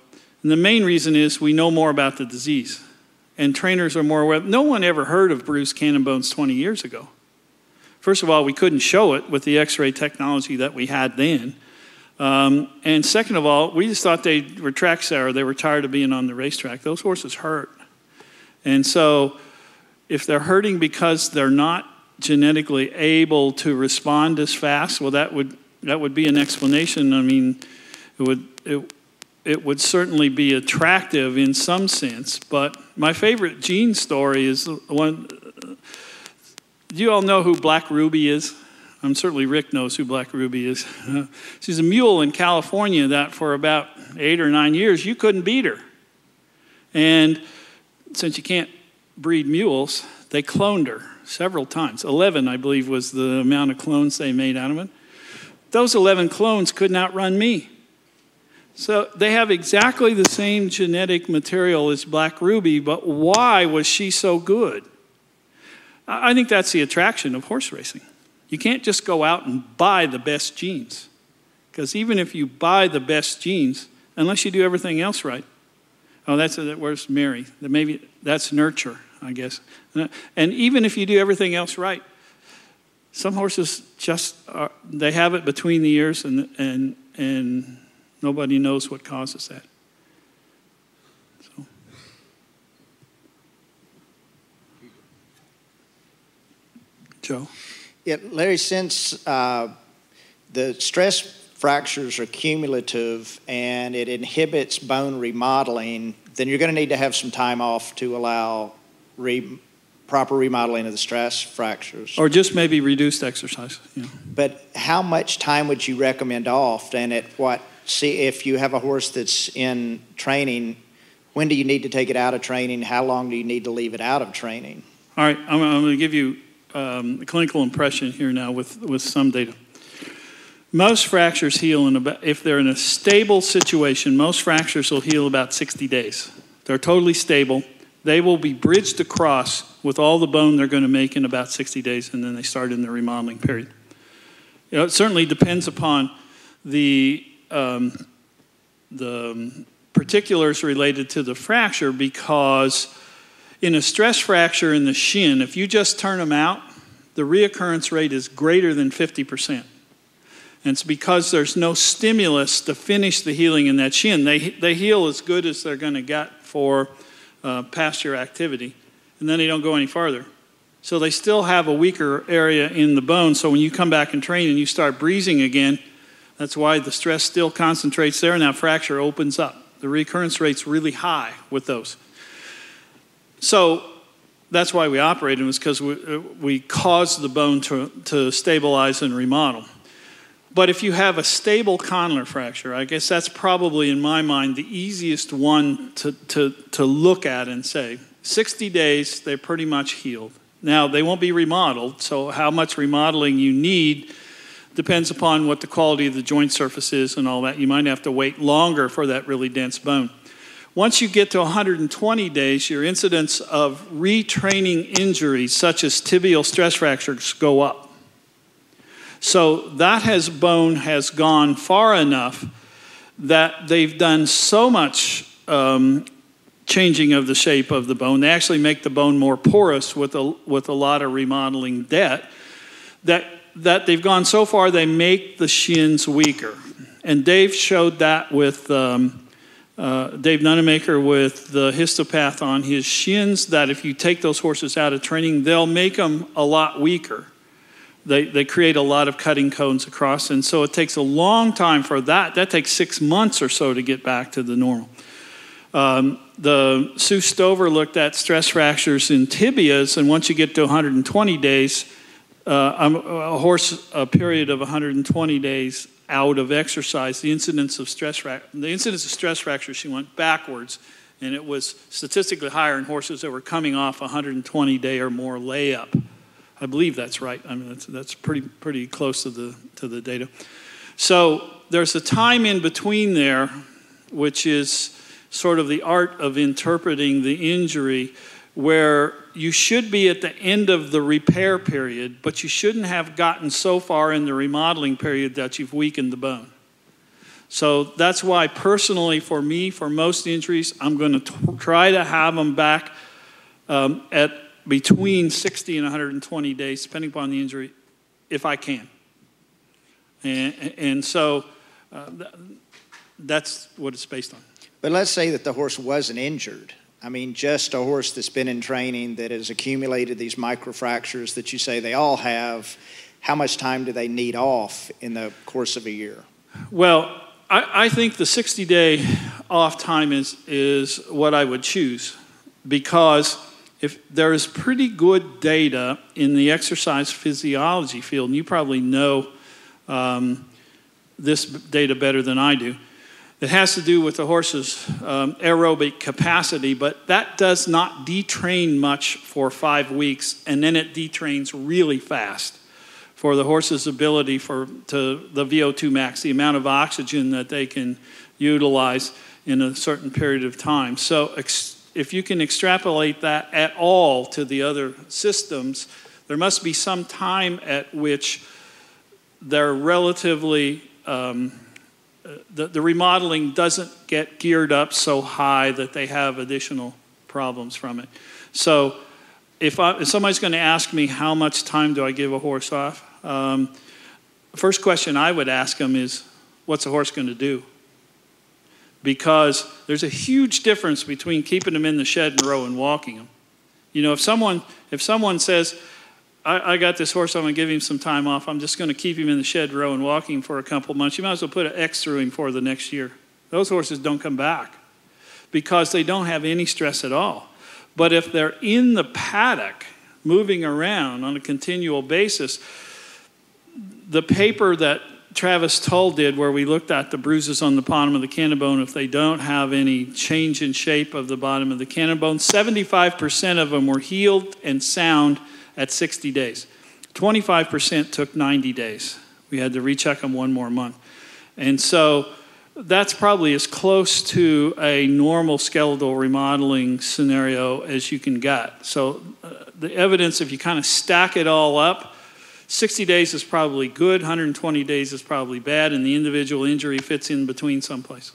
And the main reason is we know more about the disease and trainers are more aware. No one ever heard of Bruce cannon bones 20 years ago. First of all, we couldn't show it with the x ray technology that we had then. Um, and second of all, we just thought they were track sour. They were tired of being on the racetrack. Those horses hurt. And so, if they're hurting because they're not genetically able to respond as fast, well, that would, that would be an explanation. I mean, it would, it, it would certainly be attractive in some sense. But my favorite gene story is one. Do you all know who Black Ruby is? I'm certainly Rick knows who Black Ruby is. [LAUGHS] She's a mule in California that for about eight or nine years you couldn't beat her. And since you can't breed mules, they cloned her several times. 11, I believe, was the amount of clones they made out of it. Those 11 clones couldn't outrun me. So they have exactly the same genetic material as Black Ruby, but why was she so good? I think that's the attraction of horse racing. You can't just go out and buy the best genes. Because even if you buy the best genes, unless you do everything else right, oh, that's where's Mary? Maybe that's nurture, I guess. And even if you do everything else right, some horses just are, they have it between the ears and and and Nobody knows what causes that. So. Joe? Yeah, Larry, since uh, the stress fractures are cumulative and it inhibits bone remodeling, then you're going to need to have some time off to allow re, proper remodeling of the stress fractures. Or just maybe reduced exercise. Yeah. But how much time would you recommend off and at what? See, if you have a horse that's in training, when do you need to take it out of training? How long do you need to leave it out of training? All right, I'm, I'm going to give you um, a clinical impression here now with, with some data. Most fractures heal in about, if they're in a stable situation, most fractures will heal about 60 days. They're totally stable. They will be bridged across with all the bone they're going to make in about 60 days, and then they start in the remodeling period. You know, it certainly depends upon the, um, the particulars related to the fracture because in a stress fracture in the shin, if you just turn them out, the reoccurrence rate is greater than 50%. And it's because there's no stimulus to finish the healing in that shin. They, they heal as good as they're going to get for uh, past your activity, and then they don't go any farther. So they still have a weaker area in the bone. So when you come back and train and you start breezing again, that's why the stress still concentrates there and that fracture opens up. The recurrence rate's really high with those. So that's why we operated was because we, uh, we caused the bone to, to stabilize and remodel. But if you have a stable condylar fracture, I guess that's probably, in my mind, the easiest one to, to, to look at and say 60 days, they're pretty much healed. Now, they won't be remodeled, so how much remodeling you need depends upon what the quality of the joint surface is and all that. You might have to wait longer for that really dense bone. Once you get to 120 days, your incidence of retraining injuries, such as tibial stress fractures, go up. So that has bone has gone far enough that they've done so much um, changing of the shape of the bone. They actually make the bone more porous with a, with a lot of remodeling debt. That, that they've gone so far they make the shins weaker. And Dave showed that with um, uh, Dave Nunamaker with the histopath on his shins. That if you take those horses out of training, they'll make them a lot weaker they, they create a lot of cutting cones across, and so it takes a long time for that. That takes six months or so to get back to the normal. Um, the Sue Stover looked at stress fractures in tibias, and once you get to 120 days, uh, a horse a period of 120 days out of exercise, the incidence of stress the incidence of stress fractures she went backwards, and it was statistically higher in horses that were coming off 120 day or more layup. I believe that's right. I mean, that's, that's pretty, pretty close to the, to the data. So there's a time in between there, which is sort of the art of interpreting the injury, where you should be at the end of the repair period, but you shouldn't have gotten so far in the remodeling period that you've weakened the bone. So that's why, personally, for me, for most injuries, I'm going to try to have them back um, at between 60 and 120 days, depending upon the injury, if I can. And, and so uh, that's what it's based on. But let's say that the horse wasn't injured. I mean, just a horse that's been in training that has accumulated these microfractures that you say they all have. How much time do they need off in the course of a year? Well, I, I think the 60 day off time is, is what I would choose because if there is pretty good data in the exercise physiology field, and you probably know um, this data better than I do, it has to do with the horse's um, aerobic capacity, but that does not detrain much for five weeks, and then it detrains really fast for the horse's ability for to the VO2 max, the amount of oxygen that they can utilize in a certain period of time. So ex- if you can extrapolate that at all to the other systems, there must be some time at which they're relatively, um, the, the remodeling doesn't get geared up so high that they have additional problems from it. So if, I, if somebody's going to ask me how much time do I give a horse off, um, first question I would ask them is, what's a horse going to do? Because there's a huge difference between keeping them in the shed and row and walking them. You know, if someone if someone says, I, I got this horse, I'm gonna give him some time off, I'm just gonna keep him in the shed row and walking for a couple months, you might as well put an X through him for the next year. Those horses don't come back because they don't have any stress at all. But if they're in the paddock, moving around on a continual basis, the paper that Travis Tull did, where we looked at the bruises on the bottom of the cannon bone, if they don't have any change in shape of the bottom of the cannon bone, 75% of them were healed and sound at 60 days. 25% took 90 days. We had to recheck them one more month. And so that's probably as close to a normal skeletal remodeling scenario as you can get. So uh, the evidence, if you kind of stack it all up, 60 days is probably good, 120 days is probably bad, and the individual injury fits in between someplace.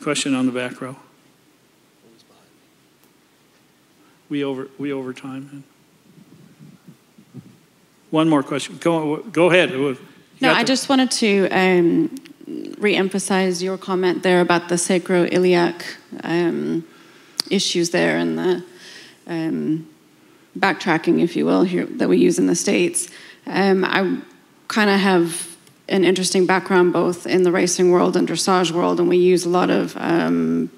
Question on the back row. We over we over time. One more question. Go go ahead. You No, I just wanted to um, re-emphasize your comment there about the sacroiliac um, issues there and the um, backtracking, if you will, here that we use in the states. Um, I kind of have an interesting background both in the racing world and dressage world, and we use a lot of um,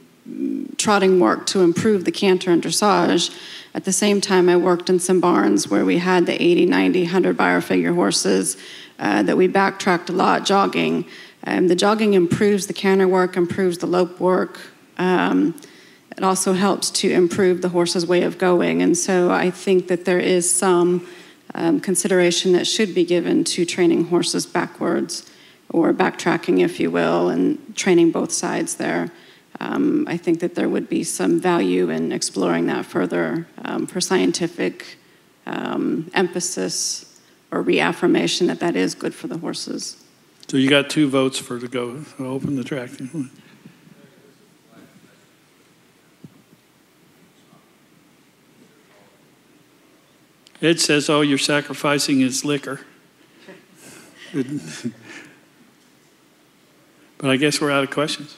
trotting work to improve the canter and dressage. At the same time, I worked in some barns where we had the 80, 90, 100 Beyer figure horses uh, that we backtracked a lot jogging. Um, the jogging improves the canter work, improves the lope work. Um, it also helps to improve the horse's way of going. And so I think that there is some um, consideration that should be given to training horses backwards or backtracking, if you will, and training both sides there. Um, I think that there would be some value in exploring that further um, for scientific um, emphasis or reaffirmation that that is good for the horses. So you got two votes for to go open the track. Ed says, "Oh, you're sacrificing his liquor." but I guess we're out of questions.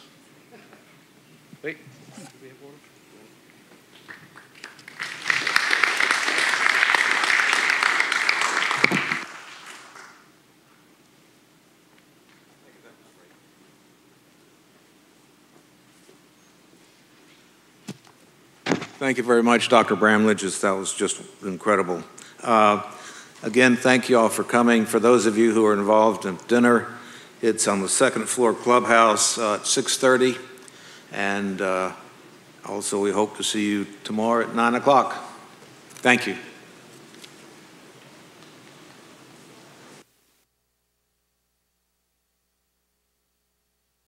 Thank you very much, Dr. Bramlage. That was just incredible. Uh, Again, thank you all for coming. For those of you who are involved in dinner, it's on the second floor clubhouse uh, at 6:30. And uh, also, we hope to see you tomorrow at 9 o'clock. Thank you.